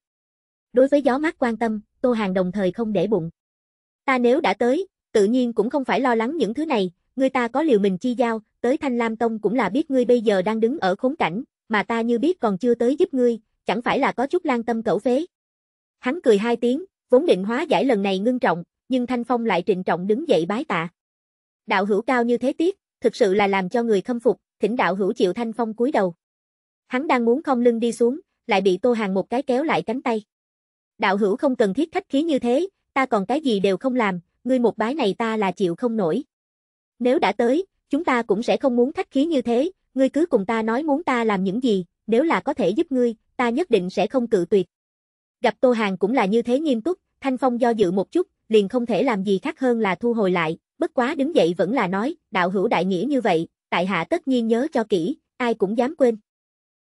Đối với gió mát quan tâm, Tô Hàng đồng thời không để bụng. Ta nếu đã tới, tự nhiên cũng không phải lo lắng những thứ này, người ta có liều mình chi giao, tới Thanh Lam Tông cũng là biết ngươi bây giờ đang đứng ở khốn cảnh, mà ta như biết còn chưa tới giúp ngươi, chẳng phải là có chút lan tâm cẩu phế. Hắn cười hai tiếng, vốn định hóa giải lần này ngưng trọng, nhưng Thanh Phong lại trịnh trọng đứng dậy bái tạ. Đạo hữu cao như thế tiết, thực sự là làm cho người khâm phục, thỉnh đạo hữu chịu Thanh Phong cúi đầu. Hắn đang muốn không lưng đi xuống, lại bị Tô Hàng một cái kéo lại cánh tay. Đạo hữu không cần thiết khách khí như thế, ta còn cái gì đều không làm, ngươi một bái này ta là chịu không nổi. Nếu đã tới, chúng ta cũng sẽ không muốn khách khí như thế, ngươi cứ cùng ta nói muốn ta làm những gì, nếu là có thể giúp ngươi, ta nhất định sẽ không cự tuyệt. Gặp Tô Hàng cũng là như thế nghiêm túc, Thanh Phong do dự một chút, liền không thể làm gì khác hơn là thu hồi lại, bất quá đứng dậy vẫn là nói, đạo hữu đại nghĩa như vậy, tại hạ tất nhiên nhớ cho kỹ, ai cũng dám quên.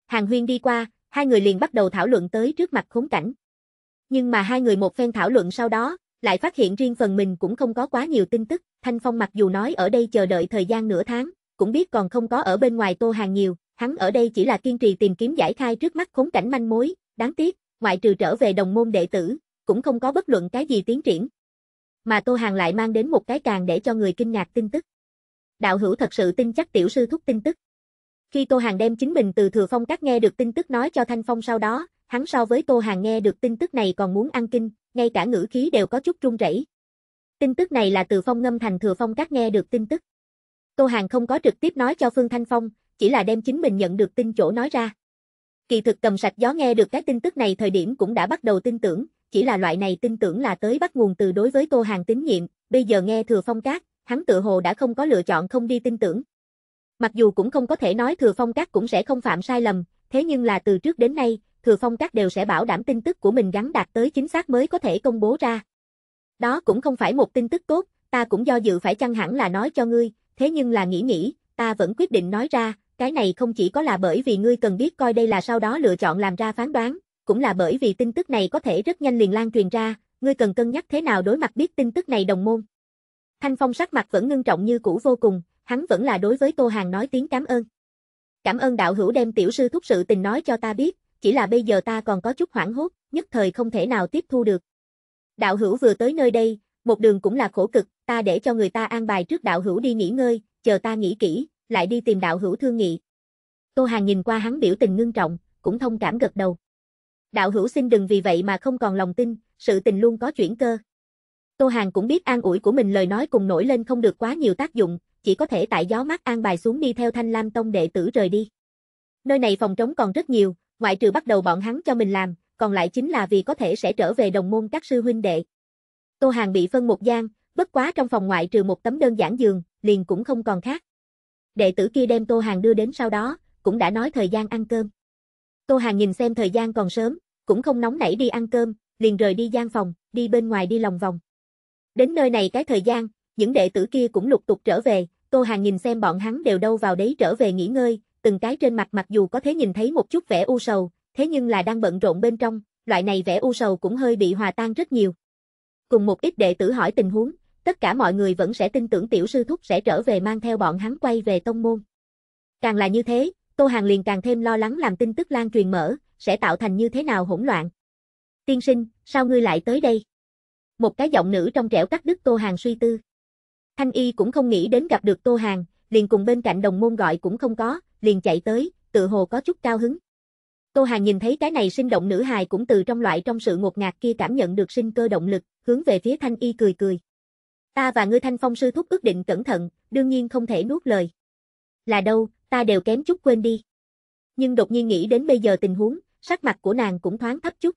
Hàng huyên đi qua, hai người liền bắt đầu thảo luận tới trước mặt khốn cảnh. Nhưng mà hai người một phen thảo luận sau đó, lại phát hiện riêng phần mình cũng không có quá nhiều tin tức, Thanh Phong mặc dù nói ở đây chờ đợi thời gian nửa tháng, cũng biết còn không có ở bên ngoài Tô Hàng nhiều, hắn ở đây chỉ là kiên trì tìm kiếm giải khai trước mắt khốn cảnh manh mối, đáng tiếc, ngoại trừ trở về đồng môn đệ tử, cũng không có bất luận cái gì tiến triển. Mà Tô Hàng lại mang đến một cái càng để cho người kinh ngạc tin tức. Đạo hữu thật sự tin chắc tiểu sư thúc tin tức. Khi Tô Hàng đem chính mình từ Thừa Phong Các nghe được tin tức nói cho Thanh Phong sau đó, hắn so với Tô Hàng nghe được tin tức này còn muốn ăn kinh, ngay cả ngữ khí đều có chút run rẩy. Tin tức này là từ Phong Ngâm thành Thừa Phong Các nghe được tin tức. Tô Hàng không có trực tiếp nói cho Phương Thanh Phong, chỉ là đem chính mình nhận được tin chỗ nói ra. Kỳ thực cầm sạch gió nghe được cái tin tức này thời điểm cũng đã bắt đầu tin tưởng, chỉ là loại này tin tưởng là tới bắt nguồn từ đối với Tô Hàng tín nhiệm, bây giờ nghe Thừa Phong Các, hắn tự hồ đã không có lựa chọn không đi tin tưởng. Mặc dù cũng không có thể nói Thừa Phong Các cũng sẽ không phạm sai lầm, thế nhưng là từ trước đến nay, Thừa Phong Các đều sẽ bảo đảm tin tức của mình gắn đạt tới chính xác mới có thể công bố ra. Đó cũng không phải một tin tức tốt, ta cũng do dự phải chăng hẳn là nói cho ngươi, thế nhưng là nghĩ nghĩ, ta vẫn quyết định nói ra, cái này không chỉ có là bởi vì ngươi cần biết coi đây là sau đó lựa chọn làm ra phán đoán, cũng là bởi vì tin tức này có thể rất nhanh liền lan truyền ra, ngươi cần cân nhắc thế nào đối mặt biết tin tức này đồng môn. Thanh Phong sắc mặt vẫn ngưng trọng như cũ vô cùng, hắn vẫn là đối với Tô Hàng nói tiếng cảm ơn. Cảm ơn đạo hữu đem tiểu sư thúc sự tình nói cho ta biết, chỉ là bây giờ ta còn có chút hoảng hốt, nhất thời không thể nào tiếp thu được. Đạo hữu vừa tới nơi đây, một đường cũng là khổ cực, ta để cho người ta an bài trước đạo hữu đi nghỉ ngơi, chờ ta nghĩ kỹ, lại đi tìm đạo hữu thương nghị. Tô Hàng nhìn qua hắn biểu tình ngưng trọng, cũng thông cảm gật đầu. Đạo hữu xin đừng vì vậy mà không còn lòng tin, sự tình luôn có chuyển cơ. Tô Hàng cũng biết an ủi của mình lời nói cùng nổi lên không được quá nhiều tác dụng, chỉ có thể tại gió mát an bài xuống đi theo Thanh Lam Tông đệ tử rời đi. Nơi này phòng trống còn rất nhiều, ngoại trừ bắt đầu bọn hắn cho mình làm, còn lại chính là vì có thể sẽ trở về đồng môn các sư huynh đệ. Tô Hàng bị phân một gian, bất quá trong phòng ngoại trừ một tấm đơn giản giường, liền cũng không còn khác. Đệ tử kia đem Tô Hàng đưa đến sau đó, cũng đã nói thời gian ăn cơm. Tô Hàng nhìn xem thời gian còn sớm, cũng không nóng nảy đi ăn cơm, liền rời đi gian phòng, đi bên ngoài đi lòng vòng. Đến nơi này cái thời gian, những đệ tử kia cũng lục tục trở về, Tô Hàng nhìn xem bọn hắn đều đâu vào đấy trở về nghỉ ngơi, từng cái trên mặt mặc dù có thể nhìn thấy một chút vẻ u sầu, thế nhưng là đang bận rộn bên trong, loại này vẻ u sầu cũng hơi bị hòa tan rất nhiều. Cùng một ít đệ tử hỏi tình huống, tất cả mọi người vẫn sẽ tin tưởng tiểu sư thúc sẽ trở về mang theo bọn hắn quay về tông môn. Càng là như thế, Tô Hàng liền càng thêm lo lắng làm tin tức lan truyền mở, sẽ tạo thành như thế nào hỗn loạn. Tiên sinh, sao ngươi lại tới đây? Một cái giọng nữ trong trẻo cắt đứt Tô Hàng suy tư. Thanh Y cũng không nghĩ đến gặp được Tô Hàng, liền cùng bên cạnh đồng môn gọi cũng không có, liền chạy tới, tự hồ có chút cao hứng. Tô Hàng nhìn thấy cái này sinh động nữ hài cũng từ trong loại trong sự ngột ngạt kia cảm nhận được sinh cơ động lực, hướng về phía Thanh Y cười cười. Ta và ngươi Thanh Phong sư thúc ước định cẩn thận, đương nhiên không thể nuốt lời. Là đâu, ta đều kém chút quên đi. Nhưng đột nhiên nghĩ đến bây giờ tình huống, sắc mặt của nàng cũng thoáng thấp chút.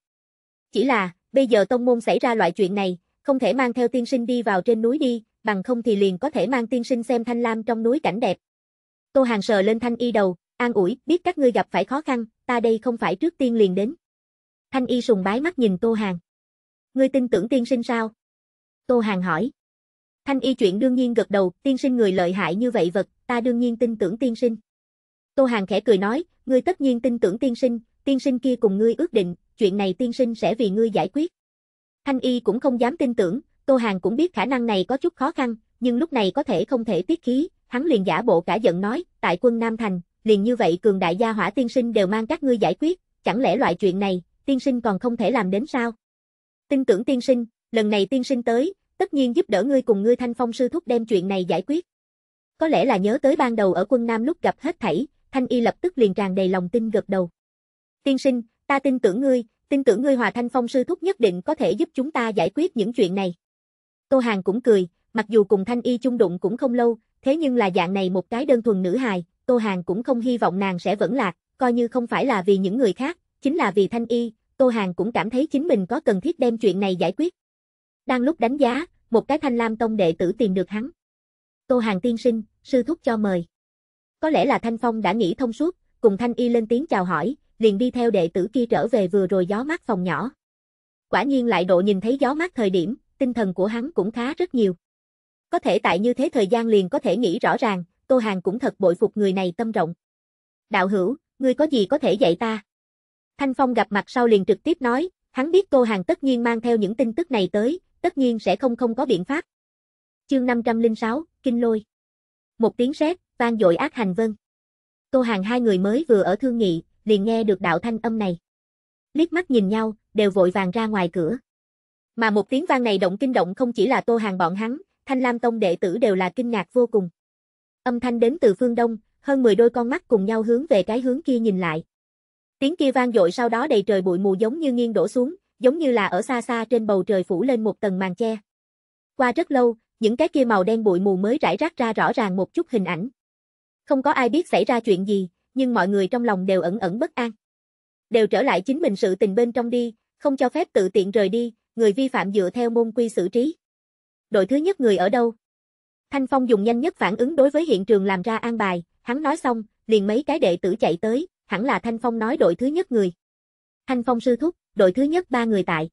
Chỉ là, bây giờ tông môn xảy ra loại chuyện này, không thể mang theo tiên sinh đi vào trên núi đi, bằng không thì liền có thể mang tiên sinh xem thanh lam trong núi cảnh đẹp. Tô Hàng sờ lên thanh y đầu, an ủi, biết các ngươi gặp phải khó khăn, ta đây không phải trước tiên liền đến. Thanh y sùng bái mắt nhìn Tô Hàng. Ngươi tin tưởng tiên sinh sao? Tô Hàng hỏi. Thanh y chuyện đương nhiên gật đầu, tiên sinh người lợi hại như vậy vật, ta đương nhiên tin tưởng tiên sinh. Tô Hàng khẽ cười nói, ngươi tất nhiên tin tưởng tiên sinh, tiên sinh kia cùng ngươi ước định, chuyện này tiên sinh sẽ vì ngươi giải quyết. Thanh y cũng không dám tin tưởng, Tô Hàng cũng biết khả năng này có chút khó khăn, nhưng lúc này có thể không thể tiết khí, hắn liền giả bộ cả giận nói, tại quân Nam Thành, liền như vậy cường đại gia hỏa tiên sinh đều mang các ngươi giải quyết, chẳng lẽ loại chuyện này, tiên sinh còn không thể làm đến sao? Tin tưởng tiên sinh, lần này tiên sinh tới, tất nhiên giúp đỡ ngươi cùng ngươi thanh phong sư thúc đem chuyện này giải quyết. Có lẽ là nhớ tới ban đầu ở quân Nam lúc gặp hết thảy, Thanh Y lập tức liền tràn đầy lòng tin gật đầu. Tiên sinh, ta tin tưởng ngươi, tin tưởng ngươi Hòa Thanh Phong sư thúc nhất định có thể giúp chúng ta giải quyết những chuyện này. Tô Hàng cũng cười, mặc dù cùng Thanh Y chung đụng cũng không lâu, thế nhưng là dạng này một cái đơn thuần nữ hài, Tô Hàng cũng không hy vọng nàng sẽ vẫn lạc, coi như không phải là vì những người khác, chính là vì Thanh Y, Tô Hàng cũng cảm thấy chính mình có cần thiết đem chuyện này giải quyết. Đang lúc đánh giá, một cái Thanh Lam Tông đệ tử tìm được hắn. Tô Hàng tiên sinh, sư thúc cho mời. Có lẽ là Thanh Phong đã nghĩ thông suốt, cùng Thanh Y lên tiếng chào hỏi, liền đi theo đệ tử kia trở về vừa rồi gió mát phòng nhỏ. Quả nhiên lại độ nhìn thấy gió mát thời điểm, tinh thần của hắn cũng khá rất nhiều. Có thể tại như thế thời gian liền có thể nghĩ rõ ràng, Tô Hàng cũng thật bội phục người này tâm rộng. Đạo hữu, ngươi có gì có thể dạy ta? Thanh Phong gặp mặt sau liền trực tiếp nói, hắn biết Tô Hàng tất nhiên mang theo những tin tức này tới, tất nhiên sẽ không không có biện pháp. Chương 506, Kinh Lôi Một tiếng sét, vang dội ác hành vân. Tô Hàng hai người mới vừa ở thương nghị, liền nghe được đạo thanh âm này. Liếc mắt nhìn nhau, đều vội vàng ra ngoài cửa. Mà một tiếng vang này động kinh động không chỉ là Tô Hàng bọn hắn, Thanh Lam Tông đệ tử đều là kinh ngạc vô cùng. Âm thanh đến từ phương đông, hơn 10 đôi con mắt cùng nhau hướng về cái hướng kia nhìn lại. Tiếng kia vang dội sau đó đầy trời bụi mù giống như nghiêng đổ xuống, giống như là ở xa xa trên bầu trời phủ lên một tầng màn che. Qua rất lâu, những cái kia màu đen bụi mù mới rải rác ra rõ ràng một chút hình ảnh. Không có ai biết xảy ra chuyện gì, nhưng mọi người trong lòng đều ẩn ẩn bất an. Đều trở lại chính mình sự tình bên trong đi, không cho phép tự tiện rời đi, người vi phạm dựa theo môn quy xử trí. Đội thứ nhất người ở đâu? Thanh Phong dùng nhanh nhất phản ứng đối với hiện trường làm ra an bài, hắn nói xong, liền mấy cái đệ tử chạy tới, hẳn là Thanh Phong nói đội thứ nhất người. Thanh Phong sư thúc, đội thứ nhất ba người tại.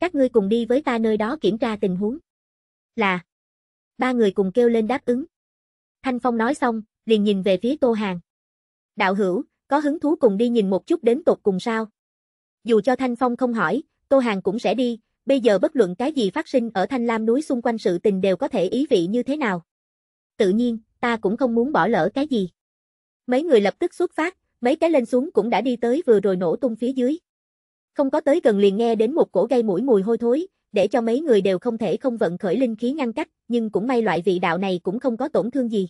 Các ngươi cùng đi với ta nơi đó kiểm tra tình huống. Là. Ba người cùng kêu lên đáp ứng. Thanh Phong nói xong, liền nhìn về phía Tô Hàng. Đạo hữu, có hứng thú cùng đi nhìn một chút đến tột cùng sao? Dù cho Thanh Phong không hỏi, Tô Hàng cũng sẽ đi, bây giờ bất luận cái gì phát sinh ở Thanh Lam núi xung quanh sự tình đều có thể ý vị như thế nào. Tự nhiên, ta cũng không muốn bỏ lỡ cái gì. Mấy người lập tức xuất phát, mấy cái lên xuống cũng đã đi tới vừa rồi nổ tung phía dưới. Không có tới gần liền nghe đến một cổ gây mũi mùi hôi thối, để cho mấy người đều không thể không vận khởi linh khí ngăn cách, nhưng cũng may loại vị đạo này cũng không có tổn thương gì.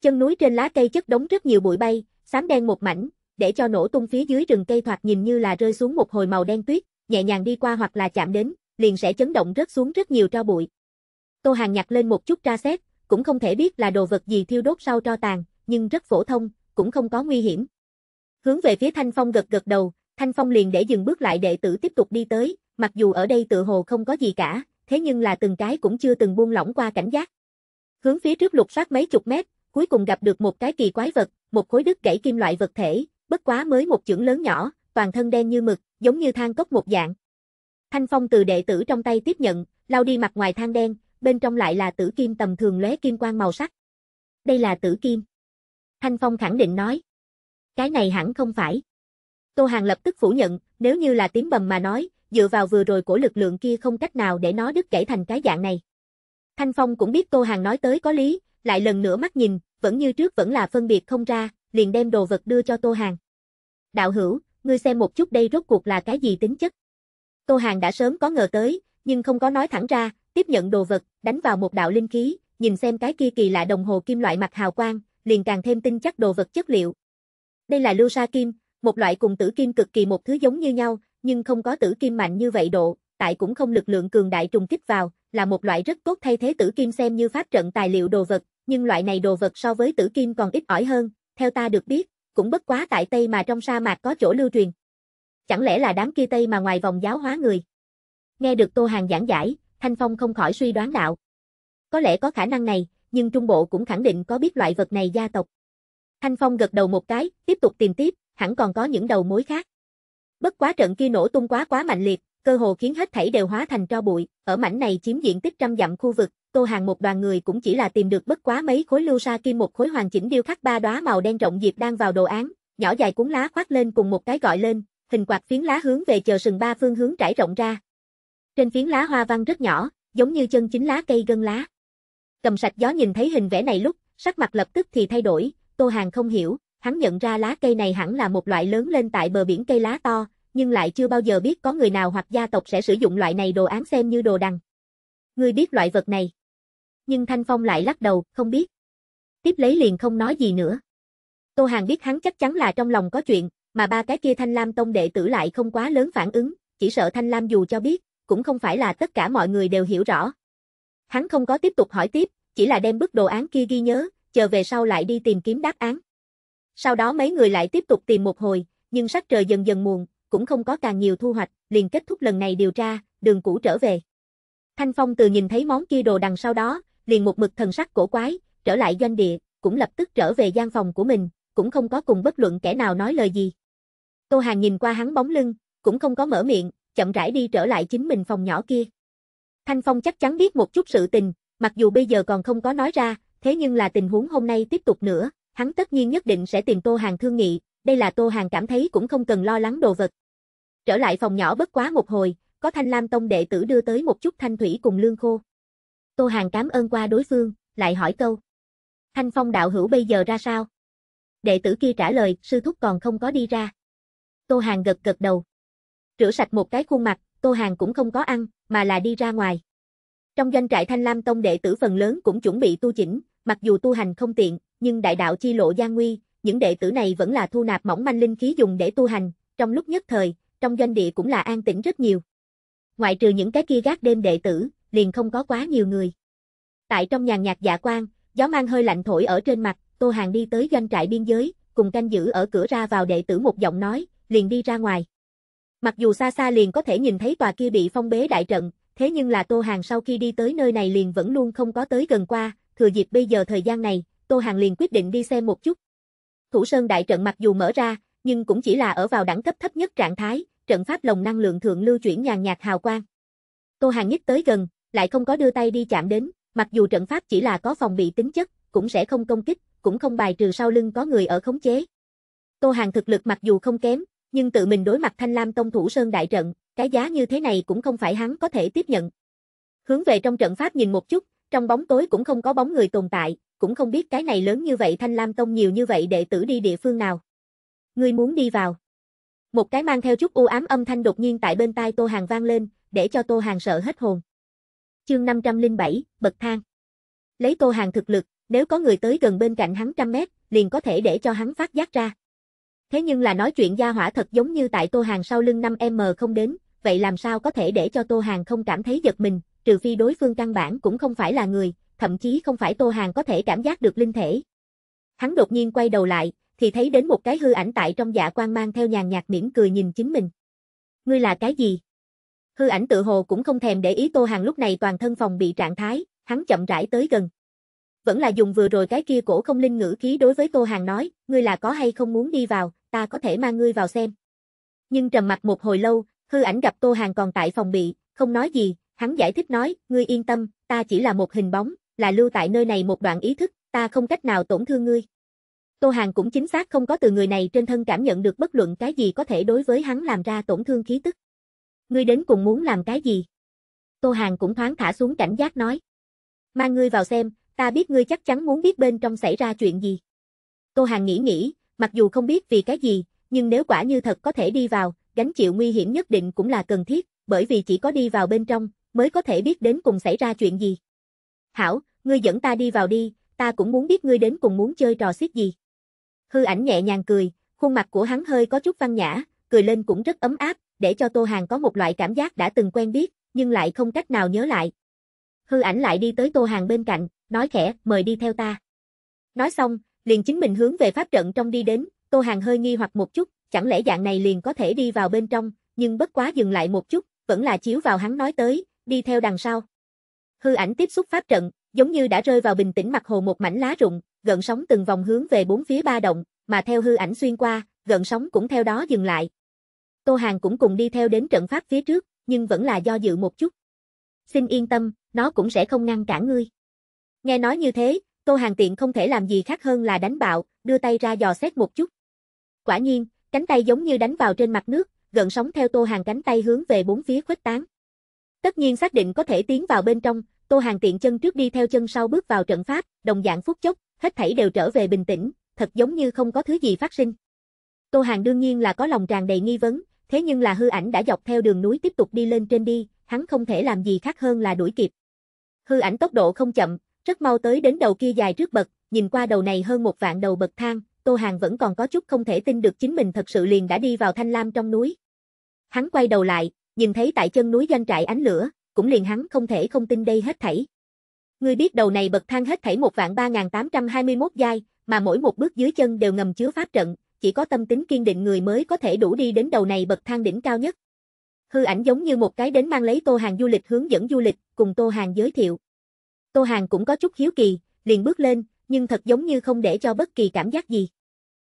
Chân núi trên lá cây chất đống rất nhiều bụi bay, xám đen một mảnh, để cho nổ tung phía dưới rừng cây thoạt nhìn như là rơi xuống một hồi màu đen tuyết, nhẹ nhàng đi qua hoặc là chạm đến, liền sẽ chấn động rớt xuống rất nhiều tro bụi. Tô Hàng nhặt lên một chút tra xét, cũng không thể biết là đồ vật gì thiêu đốt sau tro tàn, nhưng rất phổ thông, cũng không có nguy hiểm. Hướng về phía Thanh Phong gật gật đầu, Thanh Phong liền để dừng bước lại đệ tử tiếp tục đi tới, mặc dù ở đây tự hồ không có gì cả, thế nhưng là từng cái cũng chưa từng buông lỏng qua cảnh giác. Hướng phía trước lục soát mấy chục mét, cuối cùng gặp được một cái kỳ quái vật, một khối đứt gãy kim loại vật thể, bất quá mới một chưởng lớn nhỏ, toàn thân đen như mực, giống như than cốc một dạng. Thanh Phong từ đệ tử trong tay tiếp nhận, lau đi mặt ngoài than đen, bên trong lại là tử kim tầm thường lóe kim quang màu sắc. Đây là tử kim. Thanh Phong khẳng định nói. Cái này hẳn không phải. Tô Hàng lập tức phủ nhận, nếu như là tiếng bầm mà nói, dựa vào vừa rồi của lực lượng kia không cách nào để nó đứt gãy thành cái dạng này. Thanh Phong cũng biết Tô Hàng nói tới có lý, lại lần nữa mắt nhìn, vẫn như trước vẫn là phân biệt không ra, liền đem đồ vật đưa cho Tô Hàng. Đạo hữu, ngươi xem một chút đây rốt cuộc là cái gì tính chất. Tô Hàng đã sớm có ngờ tới, nhưng không có nói thẳng ra, tiếp nhận đồ vật, đánh vào một đạo linh khí, nhìn xem cái kia kỳ lạ đồng hồ kim loại mặt hào quang, liền càng thêm tin chắc đồ vật chất liệu. Đây là lưu sa kim, một loại cùng tử kim cực kỳ một thứ giống như nhau, nhưng không có tử kim mạnh như vậy độ, tại cũng không lực lượng cường đại trùng kích vào, là một loại rất tốt thay thế tử kim xem như pháp trận tài liệu đồ vật, nhưng loại này đồ vật so với tử kim còn ít ỏi hơn, theo ta được biết, cũng bất quá tại Tây mà trong sa mạc có chỗ lưu truyền. Chẳng lẽ là đám kia Tây mà ngoài vòng giáo hóa người? Nghe được Tô Hàng giảng giải, Thanh Phong không khỏi suy đoán đạo. Có lẽ có khả năng này, nhưng Trung Bộ cũng khẳng định có biết loại vật này gia tộc. Thanh Phong gật đầu một cái, tiếp tục tìm tiếp, hẳn còn có những đầu mối khác. Bất quá trận kia nổ tung quá quá mạnh liệt, cơ hồ khiến hết thảy đều hóa thành tro bụi, ở mảnh này chiếm diện tích trăm dặm khu vực, Tô Hàng một đoàn người cũng chỉ là tìm được bất quá mấy khối lưu sa kim một khối hoàn chỉnh điêu khắc ba đóa màu đen rộng diệp đang vào đồ án, nhỏ dài cuốn lá khoác lên cùng một cái gọi lên, hình quạt phiến lá hướng về chờ sừng ba phương hướng trải rộng ra. Trên phiến lá hoa văn rất nhỏ, giống như chân chính lá cây gân lá. Cầm sạch gió nhìn thấy hình vẽ này lúc, sắc mặt lập tức thì thay đổi, Tô Hàng không hiểu, hắn nhận ra lá cây này hẳn là một loại lớn lên tại bờ biển cây lá to, nhưng lại chưa bao giờ biết có người nào hoặc gia tộc sẽ sử dụng loại này đồ án xem như đồ đằng. Ngươi biết loại vật này. Nhưng Thanh Phong lại lắc đầu, không biết. Tiếp lấy liền không nói gì nữa. Tô Hàng biết hắn chắc chắn là trong lòng có chuyện, mà ba cái kia Thanh Lam Tông đệ tử lại không quá lớn phản ứng, chỉ sợ Thanh Lam dù cho biết, cũng không phải là tất cả mọi người đều hiểu rõ. Hắn không có tiếp tục hỏi tiếp, chỉ là đem bức đồ án kia ghi nhớ, chờ về sau lại đi tìm kiếm đáp án. Sau đó mấy người lại tiếp tục tìm một hồi, nhưng sắc trời dần dần muộn, cũng không có càng nhiều thu hoạch, liền kết thúc lần này điều tra, đường cũ trở về. Thanh Phong từ nhìn thấy món kia đồ đằng sau đó, liền một mực thần sắc cổ quái, trở lại doanh địa, cũng lập tức trở về gian phòng của mình, cũng không có cùng bất luận kẻ nào nói lời gì. Tô Hàng nhìn qua hắn bóng lưng, cũng không có mở miệng, chậm rãi đi trở lại chính mình phòng nhỏ kia. Thanh Phong chắc chắn biết một chút sự tình, mặc dù bây giờ còn không có nói ra, thế nhưng là tình huống hôm nay tiếp tục nữa, hắn tất nhiên nhất định sẽ tìm Tô Hàng thương nghị, đây là Tô Hàng cảm thấy cũng không cần lo lắng đồ vật. Trở lại phòng nhỏ bất quá một hồi, có Thanh Lam Tông đệ tử đưa tới một chút thanh thủy cùng lương khô. Tô Hàng cảm ơn qua đối phương, lại hỏi câu. Thanh Phong đạo hữu bây giờ ra sao? Đệ tử kia trả lời, sư thúc còn không có đi ra. Tô Hàng gật gật đầu. Rửa sạch một cái khuôn mặt, Tô Hàng cũng không có ăn, mà là đi ra ngoài. Trong doanh trại Thanh Lam Tông đệ tử phần lớn cũng chuẩn bị tu chỉnh, mặc dù tu hành không tiện, nhưng đại đạo chi lộ gian nguy, những đệ tử này vẫn là thu nạp mỏng manh linh khí dùng để tu hành, trong lúc nhất thời, trong doanh địa cũng là an tĩnh rất nhiều. Ngoại trừ những cái kia gác đêm đệ tử, liền không có quá nhiều người. Tại trong nhàn nhạt dạ quan, gió mang hơi lạnh thổi ở trên mặt, Tô Hàng đi tới doanh trại biên giới, cùng canh giữ ở cửa ra vào đệ tử một giọng nói, liền đi ra ngoài. Mặc dù xa xa liền có thể nhìn thấy tòa kia bị phong bế đại trận, thế nhưng là Tô Hàng sau khi đi tới nơi này liền vẫn luôn không có tới gần qua, thừa dịp bây giờ thời gian này, Tô Hàng liền quyết định đi xem một chút. Thủ Sơn đại trận mặc dù mở ra, nhưng cũng chỉ là ở vào đẳng cấp thấp nhất trạng thái, trận pháp lồng năng lượng thượng lưu chuyển nhàn nhạt hào quang. Tô Hàng nhích tới gần, lại không có đưa tay đi chạm đến, mặc dù trận pháp chỉ là có phòng bị tính chất, cũng sẽ không công kích, cũng không bài trừ sau lưng có người ở khống chế. Tô Hàng thực lực mặc dù không kém, nhưng tự mình đối mặt Thanh Lam Tông Thủ Sơn đại trận, cái giá như thế này cũng không phải hắn có thể tiếp nhận. Hướng về trong trận pháp nhìn một chút, trong bóng tối cũng không có bóng người tồn tại, cũng không biết cái này lớn như vậy Thanh Lam Tông nhiều như vậy đệ tử đi địa phương nào. Ngươi muốn đi vào. Một cái mang theo chút u ám âm thanh đột nhiên tại bên tai Tô Hàng vang lên, để cho Tô Hàng sợ hết hồn. Chương 507, bậc thang. Lấy Tô Hàng thực lực, nếu có người tới gần bên cạnh hắn trăm mét, liền có thể để cho hắn phát giác ra. Thế nhưng là nói chuyện gia hỏa thật giống như tại Tô Hàng sau lưng 5M không đến, vậy làm sao có thể để cho Tô Hàng không cảm thấy giật mình, trừ phi đối phương căn bản cũng không phải là người, thậm chí không phải Tô Hàng có thể cảm giác được linh thể. Hắn đột nhiên quay đầu lại, thì thấy đến một cái hư ảnh tại trong dạ quan mang theo nhàn nhạt mỉm cười nhìn chính mình. Ngươi là cái gì? Hư ảnh tự hồ cũng không thèm để ý Tô Hàng lúc này toàn thân phòng bị trạng thái, hắn chậm rãi tới gần. Vẫn là dùng vừa rồi cái kia cổ không linh ngữ khí đối với Tô Hàng nói, ngươi là có hay không muốn đi vào, ta có thể mang ngươi vào xem. Nhưng trầm mặt một hồi lâu, hư ảnh gặp Tô Hàng còn tại phòng bị, không nói gì, hắn giải thích nói, ngươi yên tâm, ta chỉ là một hình bóng, là lưu tại nơi này một đoạn ý thức, ta không cách nào tổn thương ngươi. Tô Hàng cũng chính xác không có từ người này trên thân cảm nhận được bất luận cái gì có thể đối với hắn làm ra tổn thương khí tức. Ngươi đến cùng muốn làm cái gì? Tô Hàng cũng thoáng thả xuống cảnh giác nói. Mang ngươi vào xem, ta biết ngươi chắc chắn muốn biết bên trong xảy ra chuyện gì. Tô Hàng nghĩ nghĩ, mặc dù không biết vì cái gì, nhưng nếu quả như thật có thể đi vào, gánh chịu nguy hiểm nhất định cũng là cần thiết, bởi vì chỉ có đi vào bên trong, mới có thể biết đến cùng xảy ra chuyện gì. Hảo, ngươi dẫn ta đi vào đi, ta cũng muốn biết ngươi đến cùng muốn chơi trò xiết gì. Hư ảnh nhẹ nhàng cười, khuôn mặt của hắn hơi có chút văn nhã, cười lên cũng rất ấm áp, để cho Tô Hàng có một loại cảm giác đã từng quen biết, nhưng lại không cách nào nhớ lại. Hư ảnh lại đi tới Tô Hàng bên cạnh, nói khẽ, mời đi theo ta. Nói xong, liền chính mình hướng về pháp trận trong đi đến, Tô Hàng hơi nghi hoặc một chút, chẳng lẽ dạng này liền có thể đi vào bên trong, nhưng bất quá dừng lại một chút, vẫn là chiếu vào hắn nói tới, đi theo đằng sau. Hư ảnh tiếp xúc pháp trận, giống như đã rơi vào bình tĩnh mặt hồ một mảnh lá rụng, gợn sóng từng vòng hướng về bốn phía ba động, mà theo hư ảnh xuyên qua, gợn sóng cũng theo đó dừng lại. Tô Hàng cũng cùng đi theo đến trận pháp phía trước, nhưng vẫn là do dự một chút. Xin yên tâm, nó cũng sẽ không ngăn cản ngươi. Nghe nói như thế, Tô Hàng tiện không thể làm gì khác hơn là đánh bạo, đưa tay ra dò xét một chút. Quả nhiên, cánh tay giống như đánh vào trên mặt nước, gần sóng theo Tô Hàng cánh tay hướng về bốn phía khuếch tán. Tất nhiên xác định có thể tiến vào bên trong, Tô Hàng tiện chân trước đi theo chân sau bước vào trận pháp, đồng dạng phút chốc, hết thảy đều trở về bình tĩnh, thật giống như không có thứ gì phát sinh. Tô Hàng đương nhiên là có lòng tràn đầy nghi vấn, thế nhưng là hư ảnh đã dọc theo đường núi tiếp tục đi lên trên đi, hắn không thể làm gì khác hơn là đuổi kịp. Hư ảnh tốc độ không chậm, rất mau tới đến đầu kia dài trước bậc, nhìn qua đầu này hơn một vạn đầu bậc thang, Tô Hàng vẫn còn có chút không thể tin được chính mình thật sự liền đã đi vào thanh lam trong núi. Hắn quay đầu lại, nhìn thấy tại chân núi doanh trại ánh lửa, cũng liền hắn không thể không tin đây hết thảy. Ngươi biết đầu này bậc thang hết thảy một vạn 3821 giai, mà mỗi một bước dưới chân đều ngầm chứa pháp trận, chỉ có tâm tính kiên định người mới có thể đủ đi đến đầu này bậc thang đỉnh cao nhất. Hư ảnh giống như một cái đến mang lấy Tô Hàng du lịch hướng dẫn du lịch, cùng Tô Hàng giới thiệu. Tô Hàng cũng có chút hiếu kỳ, liền bước lên, nhưng thật giống như không để cho bất kỳ cảm giác gì.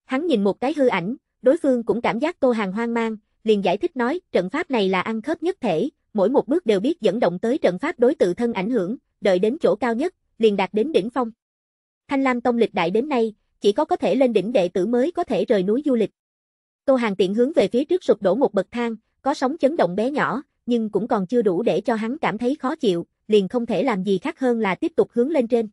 Hắn nhìn một cái hư ảnh, đối phương cũng cảm giác Tô Hàng hoang mang, liền giải thích nói, trận pháp này là ăn khớp nhất thể, mỗi một bước đều biết dẫn động tới trận pháp đối tự thân ảnh hưởng, đợi đến chỗ cao nhất, liền đạt đến đỉnh phong. Thanh Lam Tông lịch đại đến nay, chỉ có có thể lên đỉnh đệ tử mới có thể rời núi du lịch. Tô Hàng tiện hướng về phía trước sụp đổ một bậc thang, có sóng chấn động bé nhỏ, nhưng cũng còn chưa đủ để cho hắn cảm thấy khó chịu, liền không thể làm gì khác hơn là tiếp tục hướng lên trên.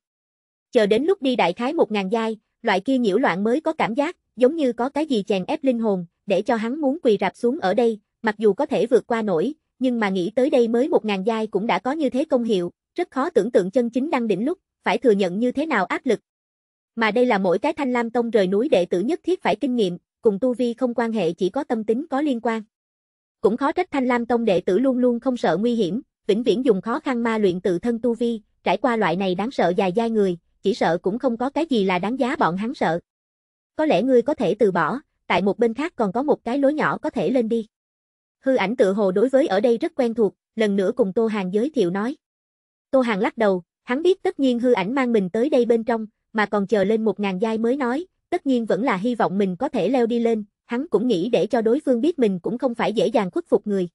Chờ đến lúc đi đại khái một ngàn giai, loại kia nhiễu loạn mới có cảm giác, giống như có cái gì chèn ép linh hồn, để cho hắn muốn quỳ rạp xuống ở đây, mặc dù có thể vượt qua nổi, nhưng mà nghĩ tới đây mới một ngàn giai cũng đã có như thế công hiệu, rất khó tưởng tượng chân chính đăng đỉnh lúc, phải thừa nhận như thế nào áp lực. Mà đây là mỗi cái thanh lam tông rời núi đệ tử nhất thiết phải kinh nghiệm, cùng tu vi không quan hệ chỉ có tâm tính có liên quan. Cũng khó trách thanh lam tông đệ tử luôn luôn không sợ nguy hiểm, vĩnh viễn dùng khó khăn ma luyện tự thân tu vi, trải qua loại này đáng sợ dài dai người, chỉ sợ cũng không có cái gì là đáng giá bọn hắn sợ. Có lẽ ngươi có thể từ bỏ, tại một bên khác còn có một cái lối nhỏ có thể lên đi. Hư ảnh tự hồ đối với ở đây rất quen thuộc, lần nữa cùng Tô Hàng giới thiệu nói. Tô Hàng lắc đầu, hắn biết tất nhiên hư ảnh mang mình tới đây bên trong, mà còn chờ lên một ngàn giai mới nói, tất nhiên vẫn là hy vọng mình có thể leo đi lên, hắn cũng nghĩ để cho đối phương biết mình cũng không phải dễ dàng khuất phục người.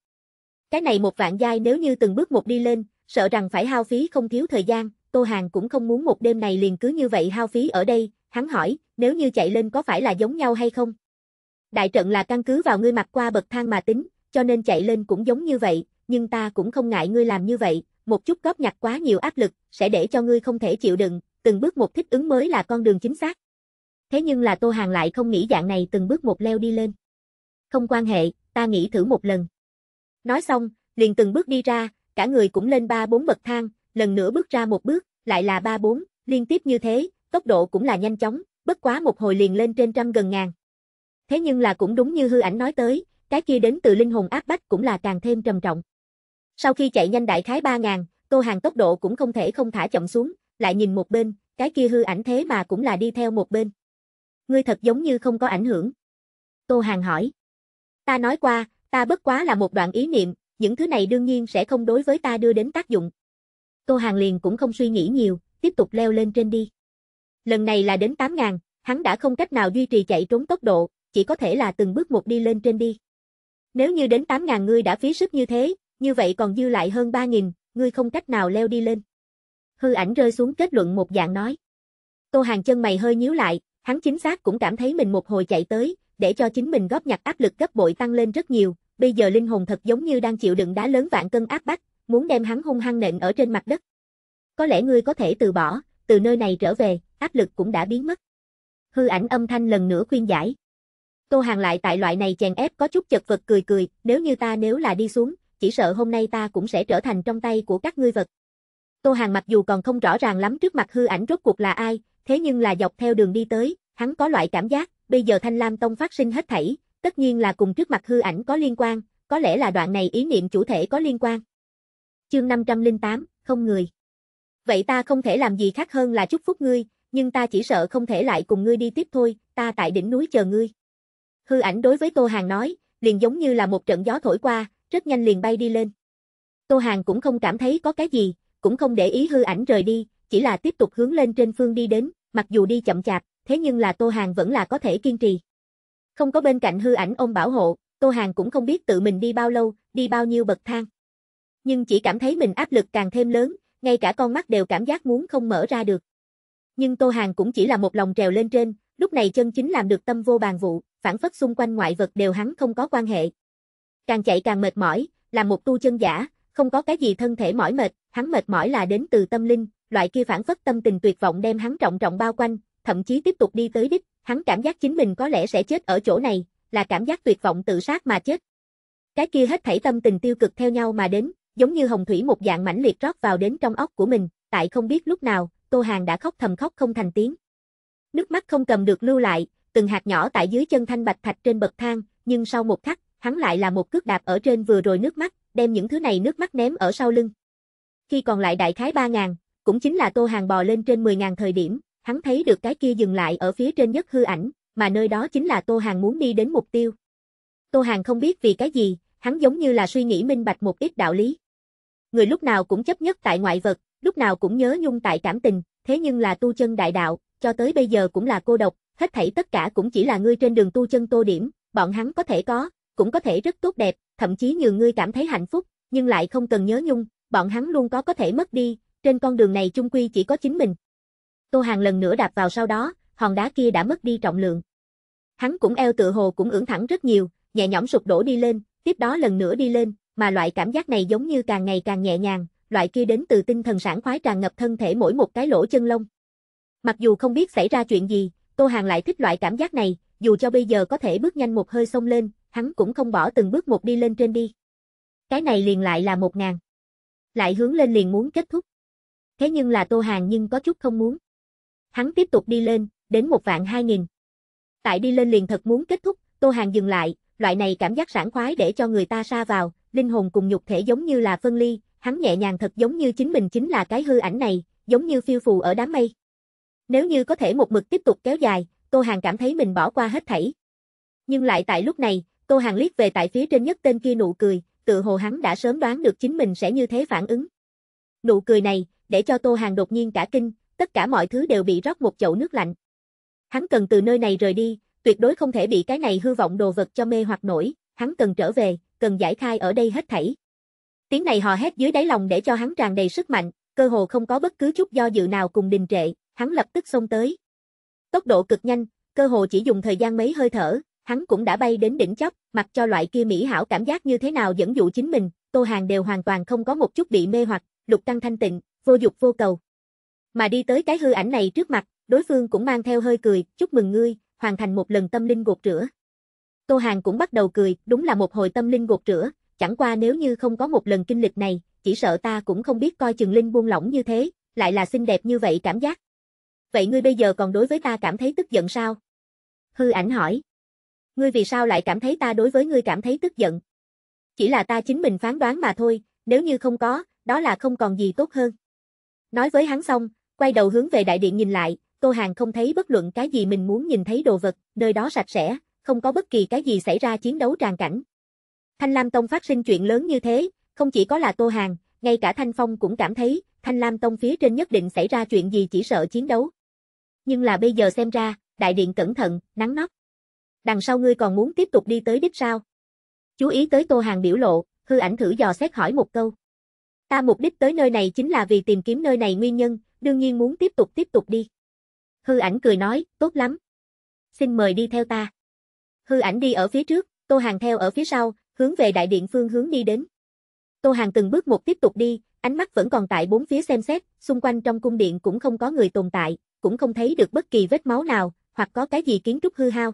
Cái này một vạn giai nếu như từng bước một đi lên, sợ rằng phải hao phí không thiếu thời gian, Tô Hàng cũng không muốn một đêm này liền cứ như vậy hao phí ở đây, hắn hỏi, nếu như chạy lên có phải là giống nhau hay không? Đại trận là căn cứ vào ngươi mặc qua bậc thang mà tính, cho nên chạy lên cũng giống như vậy, nhưng ta cũng không ngại ngươi làm như vậy, một chút góp nhặt quá nhiều áp lực, sẽ để cho ngươi không thể chịu đựng, từng bước một thích ứng mới là con đường chính xác. Thế nhưng là Tô Hàng lại không nghĩ dạng này từng bước một leo đi lên. Không quan hệ, ta nghĩ thử một lần. Nói xong, liền từng bước đi ra, cả người cũng lên ba bốn bậc thang, lần nữa bước ra một bước, lại là ba bốn, liên tiếp như thế, tốc độ cũng là nhanh chóng, bất quá một hồi liền lên trên trăm gần ngàn. Thế nhưng là cũng đúng như hư ảnh nói tới, cái kia đến từ linh hồn áp bách cũng là càng thêm trầm trọng. Sau khi chạy nhanh đại khái 3.000, Tô Hàng tốc độ cũng không thể không thả chậm xuống, lại nhìn một bên, cái kia hư ảnh thế mà cũng là đi theo một bên. Ngươi thật giống như không có ảnh hưởng. Tô Hàng hỏi. Ta nói qua, ta bất quá là một đoạn ý niệm, những thứ này đương nhiên sẽ không đối với ta đưa đến tác dụng. Tô Hàng liền cũng không suy nghĩ nhiều, tiếp tục leo lên trên đi. Lần này là đến 8.000, hắn đã không cách nào duy trì chạy trốn tốc độ, chỉ có thể là từng bước một đi lên trên đi. Nếu như đến 8.000 ngươi đã phí sức như thế, như vậy còn dư lại hơn 3.000, ngươi không cách nào leo đi lên. Hư ảnh rơi xuống kết luận một dạng nói. Tô Hàng chân mày hơi nhíu lại, hắn chính xác cũng cảm thấy mình một hồi chạy tới, để cho chính mình góp nhặt áp lực gấp bội tăng lên rất nhiều, bây giờ linh hồn thật giống như đang chịu đựng đá lớn vạn cân áp bách, muốn đem hắn hung hăng nện ở trên mặt đất. Có lẽ ngươi có thể từ bỏ, từ nơi này trở về, áp lực cũng đã biến mất. Hư ảnh âm thanh lần nữa khuyên giải. Tô Hàng lại tại loại này chèn ép có chút chật vật cười cười, nếu như ta nếu là đi xuống, chỉ sợ hôm nay ta cũng sẽ trở thành trong tay của các ngươi vật. Tô Hàng mặc dù còn không rõ ràng lắm trước mặt hư ảnh rốt cuộc là ai, thế nhưng là dọc theo đường đi tới, hắn có loại cảm giác, bây giờ Thanh Lam Tông phát sinh hết thảy, tất nhiên là cùng trước mặt hư ảnh có liên quan, có lẽ là đoạn này ý niệm chủ thể có liên quan. Chương 508, không người. Vậy ta không thể làm gì khác hơn là chúc phúc ngươi, nhưng ta chỉ sợ không thể lại cùng ngươi đi tiếp thôi, ta tại đỉnh núi chờ ngươi. Hư ảnh đối với Tô Hàng nói, liền giống như là một trận gió thổi qua, rất nhanh liền bay đi lên. Tô Hàng cũng không cảm thấy có cái gì, cũng không để ý hư ảnh rời đi, chỉ là tiếp tục hướng lên trên phương đi đến, mặc dù đi chậm chạp, thế nhưng là Tô Hàng vẫn là có thể kiên trì. Không có bên cạnh hư ảnh ôm bảo hộ, Tô Hàng cũng không biết tự mình đi bao lâu, đi bao nhiêu bậc thang. Nhưng chỉ cảm thấy mình áp lực càng thêm lớn, ngay cả con mắt đều cảm giác muốn không mở ra được. Nhưng Tô Hàng cũng chỉ là một lòng trèo lên trên, lúc này chân chính làm được tâm vô bàn vụ, phản phất xung quanh ngoại vật đều hắn không có quan hệ. Càng chạy càng mệt mỏi, là một tu chân giả, không có cái gì thân thể mỏi mệt, hắn mệt mỏi là đến từ tâm linh, loại kia phản phất tâm tình tuyệt vọng đem hắn trọng trọng bao quanh, thậm chí tiếp tục đi tới đích, hắn cảm giác chính mình có lẽ sẽ chết ở chỗ này, là cảm giác tuyệt vọng tự sát mà chết. Cái kia hết thảy tâm tình tiêu cực theo nhau mà đến, giống như hồng thủy một dạng mãnh liệt rót vào đến trong óc của mình, tại không biết lúc nào, Tô Hàng đã khóc thầm khóc không thành tiếng. Nước mắt không cầm được lưu lại, từng hạt nhỏ tại dưới chân thanh bạch thạch trên bậc thang, nhưng sau một khắc, hắn lại là một cước đạp ở trên vừa rồi nước mắt, đem những thứ này nước mắt ném ở sau lưng. Khi còn lại đại khái 3.000, cũng chính là Tô Hàng bò lên trên 10.000 thời điểm, hắn thấy được cái kia dừng lại ở phía trên nhất hư ảnh, mà nơi đó chính là Tô Hàng muốn đi đến mục tiêu. Tô Hàng không biết vì cái gì, hắn giống như là suy nghĩ minh bạch một ít đạo lý. Người lúc nào cũng chấp nhất tại ngoại vật, lúc nào cũng nhớ nhung tại cảm tình, thế nhưng là tu chân đại đạo, cho tới bây giờ cũng là cô độc, hết thảy tất cả cũng chỉ là ngươi trên đường tu chân tô điểm, bọn hắn có thể có, cũng có thể rất tốt đẹp, thậm chí nhường ngươi cảm thấy hạnh phúc, nhưng lại không cần nhớ nhung, bọn hắn luôn có có thể mất đi, trên con đường này chung quy chỉ có chính mình. Tô Hàng lần nữa đạp vào sau đó, hòn đá kia đã mất đi trọng lượng. Hắn cũng eo tự hồ cũng ưỡn thẳng rất nhiều, nhẹ nhõm sụp đổ đi lên, tiếp đó lần nữa đi lên, mà loại cảm giác này giống như càng ngày càng nhẹ nhàng, loại kia đến từ tinh thần sản khoái tràn ngập thân thể mỗi một cái lỗ chân lông. Mặc dù không biết xảy ra chuyện gì, Tô Hàng lại thích loại cảm giác này, dù cho bây giờ có thể bước nhanh một hơi xông lên, hắn cũng không bỏ từng bước một đi lên trên đi. Cái này liền lại là một ngàn. Lại hướng lên liền muốn kết thúc. Thế nhưng là Tô Hàng nhưng có chút không muốn. Hắn tiếp tục đi lên, đến một vạn hai nghìn. Tại đi lên liền thật muốn kết thúc, Tô Hàng dừng lại, loại này cảm giác sảng khoái để cho người ta xa vào, linh hồn cùng nhục thể giống như là phân ly, hắn nhẹ nhàng thật giống như chính mình chính là cái hư ảnh này, giống như phiêu phù ở đám mây. Nếu như có thể một mực tiếp tục kéo dài, Tô Hàng cảm thấy mình bỏ qua hết thảy. Nhưng lại tại lúc này, Tô Hàng liếc về tại phía trên nhất tên kia nụ cười, tự hồ hắn đã sớm đoán được chính mình sẽ như thế phản ứng. Nụ cười này, để cho Tô Hàng đột nhiên cả kinh, tất cả mọi thứ đều bị rót một chậu nước lạnh. Hắn cần từ nơi này rời đi, tuyệt đối không thể bị cái này hư vọng đồ vật cho mê hoặc nổi, hắn cần trở về, cần giải khai ở đây hết thảy. Tiếng này hò hét dưới đáy lòng để cho hắn tràn đầy sức mạnh, cơ hồ không có bất cứ chút do dự nào cùng đình trệ, hắn lập tức xông tới. Tốc độ cực nhanh, cơ hồ chỉ dùng thời gian mấy hơi thở, hắn cũng đã bay đến đỉnh chóp, mặc cho loại kia mỹ hảo cảm giác như thế nào dẫn dụ chính mình, Tô Hàng đều hoàn toàn không có một chút bị mê hoặc, lục tăng thanh tịnh, vô dục vô cầu. Mà đi tới cái hư ảnh này trước mặt, đối phương cũng mang theo hơi cười, chúc mừng ngươi, hoàn thành một lần tâm linh gột rửa. Tô Hàng cũng bắt đầu cười, đúng là một hồi tâm linh gột rửa, chẳng qua nếu như không có một lần kinh lịch này, chỉ sợ ta cũng không biết coi chừng linh buông lỏng như thế, lại là xinh đẹp như vậy cảm giác. Vậy ngươi bây giờ còn đối với ta cảm thấy tức giận sao? Hư ảnh hỏi. Ngươi vì sao lại cảm thấy ta đối với ngươi cảm thấy tức giận? Chỉ là ta chính mình phán đoán mà thôi, nếu như không có, đó là không còn gì tốt hơn. Nói với hắn xong, quay đầu hướng về đại điện nhìn lại, Tô Hàng không thấy bất luận cái gì mình muốn nhìn thấy đồ vật, nơi đó sạch sẽ, không có bất kỳ cái gì xảy ra chiến đấu tràn cảnh. Thanh Lam Tông phát sinh chuyện lớn như thế, không chỉ có là Tô Hàng, ngay cả Thanh Phong cũng cảm thấy, Thanh Lam Tông phía trên nhất định xảy ra chuyện gì chỉ sợ chiến đấu. Nhưng là bây giờ xem ra, đại điện cẩn thận, nắng nót. Đằng sau ngươi còn muốn tiếp tục đi tới đích sao? Chú ý tới Tô Hàng biểu lộ, hư ảnh thử dò xét hỏi một câu. Ta mục đích tới nơi này chính là vì tìm kiếm nơi này nguyên nhân, đương nhiên muốn tiếp tục tiếp tục đi. Hư ảnh cười nói, tốt lắm, Xin mời đi theo ta. Hư ảnh đi ở phía trước, Tô Hàng theo ở phía sau, hướng về đại điện phương hướng đi đến. Tô Hàng từng bước một tiếp tục đi, ánh mắt vẫn còn tại bốn phía xem xét, xung quanh trong cung điện cũng không có người tồn tại, cũng không thấy được bất kỳ vết máu nào, hoặc có cái gì kiến trúc hư hao.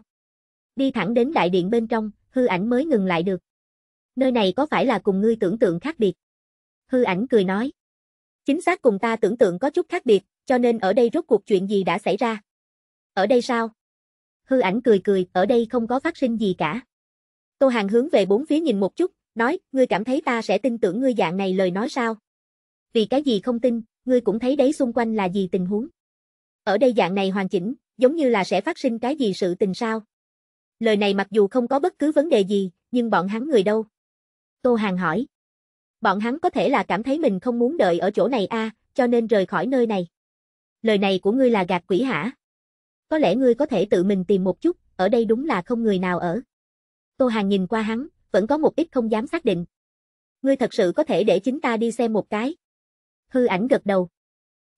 Đi thẳng đến đại điện bên trong, hư ảnh mới ngừng lại được. Nơi này có phải là cùng ngươi tưởng tượng khác biệt? Hư ảnh cười nói. Chính xác cùng ta tưởng tượng có chút khác biệt, cho nên ở đây rốt cuộc chuyện gì đã xảy ra? Ở đây sao? Hư ảnh cười cười, ở đây không có phát sinh gì cả. Tô Hàng hướng về bốn phía nhìn một chút, nói, ngươi cảm thấy ta sẽ tin tưởng ngươi dạng này lời nói sao? Vì cái gì không tin, ngươi cũng thấy đấy xung quanh là gì tình huống. Ở đây dạng này hoàn chỉnh, giống như là sẽ phát sinh cái gì sự tình sao? Lời này mặc dù không có bất cứ vấn đề gì, nhưng bọn hắn người đâu? Tô Hàng hỏi. Bọn hắn có thể là cảm thấy mình không muốn đợi ở chỗ này a, à, cho nên rời khỏi nơi này. Lời này của ngươi là gạt quỷ hả? Có lẽ ngươi có thể tự mình tìm một chút, ở đây đúng là không người nào ở. Tô Hàng nhìn qua hắn, vẫn có một ít không dám xác định. Ngươi thật sự có thể để chính ta đi xem một cái. Hư ảnh gật đầu.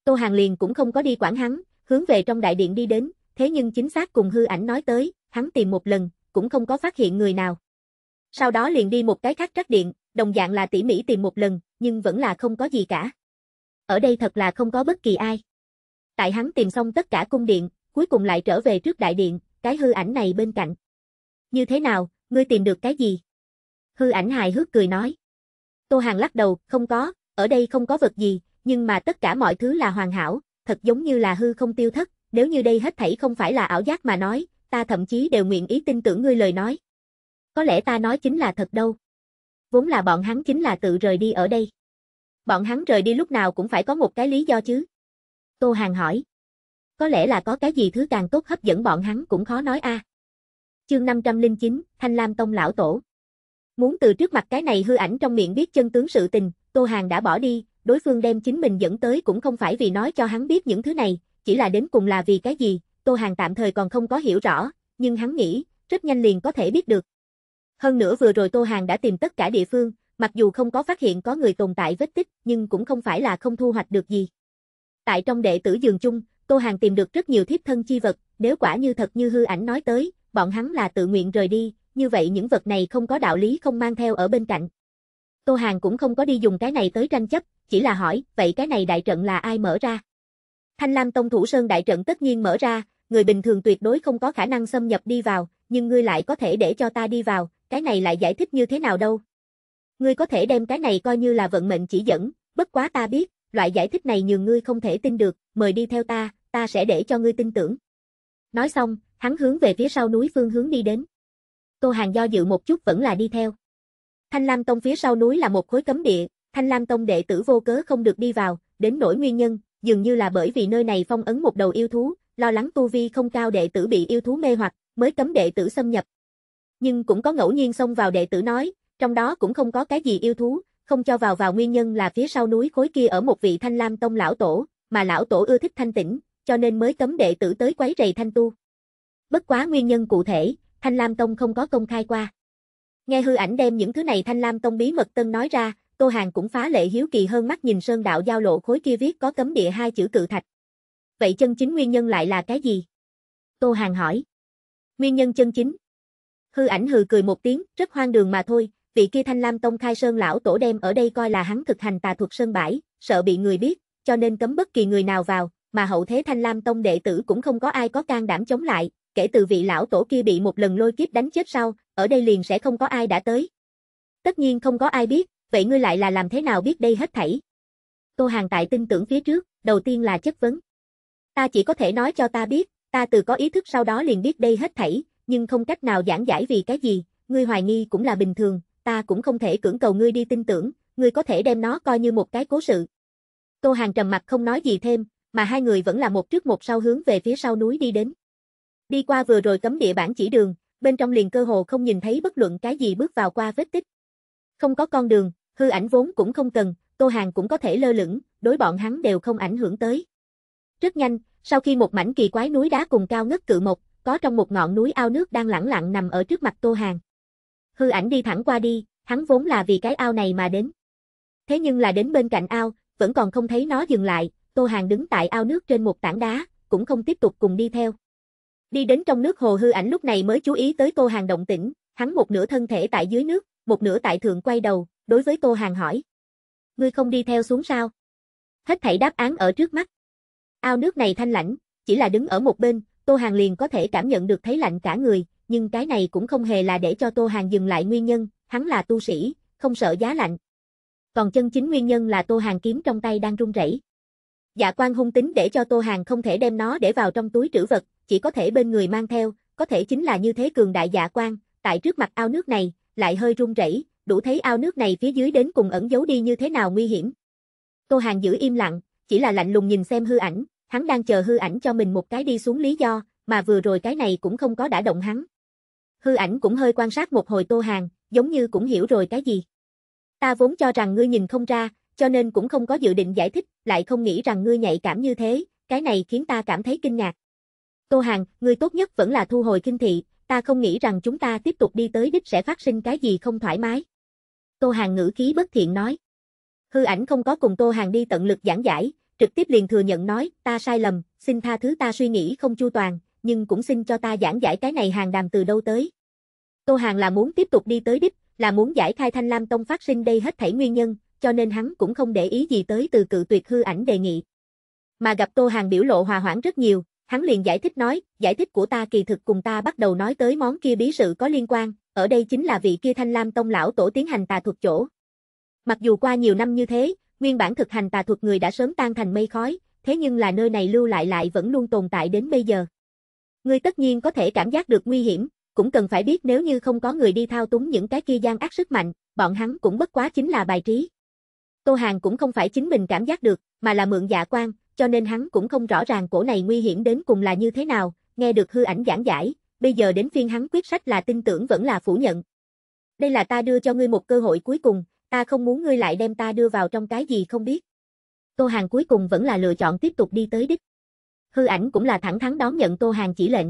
Tô Hàng liền cũng không có đi quản hắn, hướng về trong đại điện đi đến, thế nhưng chính xác cùng hư ảnh nói tới, hắn tìm một lần, cũng không có phát hiện người nào. Sau đó liền đi một cái khác trắc điện, đồng dạng là tỉ mỉ tìm một lần, nhưng vẫn là không có gì cả. Ở đây thật là không có bất kỳ ai. Tại hắn tìm xong tất cả cung điện, cuối cùng lại trở về trước đại điện, cái hư ảnh này bên cạnh. Như thế nào, ngươi tìm được cái gì? Hư ảnh hài hước cười nói. Tô Hàng lắc đầu, không có, ở đây không có vật gì, nhưng mà tất cả mọi thứ là hoàn hảo, thật giống như là hư không tiêu thất, nếu như đây hết thảy không phải là ảo giác mà nói, ta thậm chí đều nguyện ý tin tưởng ngươi lời nói. Có lẽ ta nói chính là thật đâu. Vốn là bọn hắn chính là tự rời đi ở đây. Bọn hắn rời đi lúc nào cũng phải có một cái lý do chứ. Tô Hàng hỏi. Có lẽ là có cái gì thứ càng tốt hấp dẫn bọn hắn cũng khó nói a. Chương 509, Thanh Lam Tông lão tổ. Muốn từ trước mặt cái này hư ảnh trong miệng biết chân tướng sự tình, Tô Hàng đã bỏ đi, đối phương đem chính mình dẫn tới cũng không phải vì nói cho hắn biết những thứ này, chỉ là đến cùng là vì cái gì, Tô Hàng tạm thời còn không có hiểu rõ, nhưng hắn nghĩ, rất nhanh liền có thể biết được. Hơn nữa vừa rồi Tô Hàng đã tìm tất cả địa phương, mặc dù không có phát hiện có người tồn tại vết tích, nhưng cũng không phải là không thu hoạch được gì. Tại trong đệ tử giường chung, Tô Hàng tìm được rất nhiều thiếp thân chi vật, nếu quả như thật như hư ảnh nói tới, bọn hắn là tự nguyện rời đi, như vậy những vật này không có đạo lý không mang theo ở bên cạnh. Tô Hàng cũng không có đi dùng cái này tới tranh chấp, chỉ là hỏi, vậy cái này đại trận là ai mở ra? Thanh Lam Tông Thủ Sơn đại trận tất nhiên mở ra, người bình thường tuyệt đối không có khả năng xâm nhập đi vào, nhưng ngươi lại có thể để cho ta đi vào, cái này lại giải thích như thế nào đâu? Ngươi có thể đem cái này coi như là vận mệnh chỉ dẫn, bất quá ta biết, loại giải thích này nhường ngươi không thể tin được, mời đi theo ta, ta sẽ để cho ngươi tin tưởng. Nói xong, hắn hướng về phía sau núi phương hướng đi đến. Tô Hàng do dự một chút vẫn là đi theo. Thanh Lam Tông phía sau núi là một khối cấm địa, Thanh Lam Tông đệ tử vô cớ không được đi vào, đến nỗi nguyên nhân, dường như là bởi vì nơi này phong ấn một đầu yêu thú, lo lắng tu vi không cao đệ tử bị yêu thú mê hoặc, mới cấm đệ tử xâm nhập. Nhưng cũng có ngẫu nhiên xông vào đệ tử nói, trong đó cũng không có cái gì yêu thú, không cho vào vào nguyên nhân là phía sau núi khối kia ở một vị Thanh Lam Tông lão tổ, mà lão tổ ưa thích thanh tĩnh, cho nên mới cấm đệ tử tới quấy rầy thanh tu. Bất quá nguyên nhân cụ thể, Thanh Lam Tông không có công khai qua. Nghe hư ảnh đem những thứ này Thanh Lam Tông bí mật tân nói ra, Tô Hàng cũng phá lệ hiếu kỳ hơn mắt nhìn sơn đạo giao lộ khối kia viết có cấm địa hai chữ cự thạch. Vậy chân chính nguyên nhân lại là cái gì? Tô Hàng hỏi. Nguyên nhân chân chính. Hư ảnh hừ cười một tiếng, rất hoang đường mà thôi, vị kia Thanh Lam Tông khai sơn lão tổ đem ở đây coi là hắn thực hành tà thuật sơn bãi, sợ bị người biết, cho nên cấm bất kỳ người nào vào, mà hậu thế Thanh Lam Tông đệ tử cũng không có ai có can đảm chống lại, kể từ vị lão tổ kia bị một lần lôi kiếp đánh chết sau, ở đây liền sẽ không có ai đã tới. Tất nhiên không có ai biết, vậy ngươi lại là làm thế nào biết đây hết thảy? Tô Hàng tại tin tưởng phía trước, đầu tiên là chất vấn. Ta chỉ có thể nói cho ta biết, ta từ có ý thức sau đó liền biết đây hết thảy, nhưng không cách nào giảng giải vì cái gì, ngươi hoài nghi cũng là bình thường, ta cũng không thể cưỡng cầu ngươi đi tin tưởng, ngươi có thể đem nó coi như một cái cố sự. Tô Hàng trầm mặt không nói gì thêm, mà hai người vẫn là một trước một sau hướng về phía sau núi đi đến. Đi qua vừa rồi cấm địa bản chỉ đường, bên trong liền cơ hồ không nhìn thấy bất luận cái gì bước vào qua vết tích. Không có con đường, hư ảnh vốn cũng không cần, Tô Hàng cũng có thể lơ lửng, đối bọn hắn đều không ảnh hưởng tới. Rất nhanh, sau khi một mảnh kỳ quái núi đá cùng cao ngất cự mộc, có trong một ngọn núi ao nước đang lẳng lặng nằm ở trước mặt Tô Hàng. Hư ảnh đi thẳng qua đi, hắn vốn là vì cái ao này mà đến. Thế nhưng là đến bên cạnh ao, vẫn còn không thấy nó dừng lại, Tô Hàng đứng tại ao nước trên một tảng đá, cũng không tiếp tục cùng đi theo. Đi đến trong nước hồ hư ảnh lúc này mới chú ý tới Tô Hàng động tĩnh, hắn một nửa thân thể tại dưới nước, một nửa tại thượng quay đầu, đối với Tô Hàng hỏi. Ngươi không đi theo xuống sao? Hết thảy đáp án ở trước mắt. Ao nước này thanh lãnh, chỉ là đứng ở một bên, Tô Hàng liền có thể cảm nhận được thấy lạnh cả người, nhưng cái này cũng không hề là để cho Tô Hàng dừng lại nguyên nhân, hắn là tu sĩ, không sợ giá lạnh. Còn chân chính nguyên nhân là Tô Hàng kiếm trong tay đang run rẩy. Dạ quan hung tính để cho Tô Hàng không thể đem nó để vào trong túi trữ vật, chỉ có thể bên người mang theo, có thể chính là như thế cường đại dạ quan, tại trước mặt ao nước này, lại hơi run rẩy, đủ thấy ao nước này phía dưới đến cùng ẩn giấu đi như thế nào nguy hiểm. Tô Hàng giữ im lặng, chỉ là lạnh lùng nhìn xem hư ảnh, hắn đang chờ hư ảnh cho mình một cái đi xuống lý do, mà vừa rồi cái này cũng không có đã động hắn. Hư ảnh cũng hơi quan sát một hồi Tô Hàng, giống như cũng hiểu rồi cái gì. Ta vốn cho rằng ngươi nhìn không ra, cho nên cũng không có dự định giải thích, lại không nghĩ rằng ngươi nhạy cảm như thế, cái này khiến ta cảm thấy kinh ngạc. Tô Hàng, ngươi tốt nhất vẫn là thu hồi kinh thị, ta không nghĩ rằng chúng ta tiếp tục đi tới đích sẽ phát sinh cái gì không thoải mái. Tô Hàng ngữ khí bất thiện nói. Hư ảnh không có cùng Tô Hàng đi tận lực giảng giải, trực tiếp liền thừa nhận nói, ta sai lầm, xin tha thứ ta suy nghĩ không chu toàn, nhưng cũng xin cho ta giảng giải cái này hàng đàm từ đâu tới. Tô Hàng là muốn tiếp tục đi tới đích, là muốn giải khai Thanh Lam Tông phát sinh đây hết thảy nguyên nhân, cho nên hắn cũng không để ý gì tới từ cự tuyệt hư ảnh đề nghị. Mà gặp Tô Hàng biểu lộ hòa hoãn rất nhiều, hắn liền giải thích nói, giải thích của ta kỳ thực cùng ta bắt đầu nói tới món kia bí sự có liên quan, ở đây chính là vị kia Thanh Lam Tông lão tổ tiến hành tà thuật chỗ. Mặc dù qua nhiều năm như thế, nguyên bản thực hành tà thuật người đã sớm tan thành mây khói, thế nhưng là nơi này lưu lại lại vẫn luôn tồn tại đến bây giờ. Ngươi tất nhiên có thể cảm giác được nguy hiểm, cũng cần phải biết nếu như không có người đi thao túng những cái kia gian ác sức mạnh, bọn hắn cũng bất quá chính là bài trí. Tô Hàng cũng không phải chính mình cảm giác được, mà là mượn dạ quan, cho nên hắn cũng không rõ ràng cổ này nguy hiểm đến cùng là như thế nào, nghe được hư ảnh giảng giải, bây giờ đến phiên hắn quyết sách là tin tưởng vẫn là phủ nhận. Đây là ta đưa cho ngươi một cơ hội cuối cùng, ta không muốn ngươi lại đem ta đưa vào trong cái gì không biết. Tô Hàng cuối cùng vẫn là lựa chọn tiếp tục đi tới đích. Hư ảnh cũng là thẳng thắn đón nhận Tô Hàng chỉ lệnh.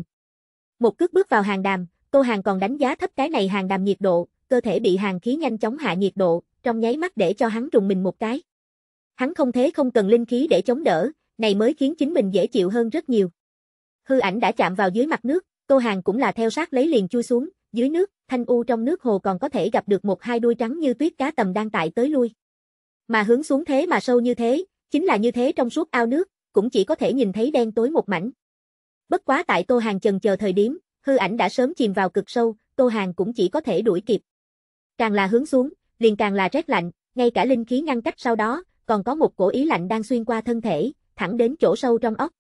Một cước bước vào hàng đàm, Tô Hàng còn đánh giá thấp cái này hàng đàm nhiệt độ, cơ thể bị hàng khí nhanh chóng hạ nhiệt độ, trong nháy mắt để cho hắn trùng mình một cái. Hắn không thế không cần linh khí để chống đỡ, này mới khiến chính mình dễ chịu hơn rất nhiều. Hư ảnh đã chạm vào dưới mặt nước, Tô Hàng cũng là theo sát lấy liền chui xuống, dưới nước, thanh u trong nước hồ còn có thể gặp được một hai đuôi trắng như tuyết cá tầm đang tại tới lui. Mà hướng xuống thế mà sâu như thế, chính là như thế trong suốt ao nước, cũng chỉ có thể nhìn thấy đen tối một mảnh. Bất quá tại Tô Hàng chần chờ thời điểm, hư ảnh đã sớm chìm vào cực sâu, Tô Hàng cũng chỉ có thể đuổi kịp. Càng là hướng xuống, liền càng là rét lạnh, ngay cả linh khí ngăn cách sau đó, còn có một cổ ý lạnh đang xuyên qua thân thể, thẳng đến chỗ sâu trong óc.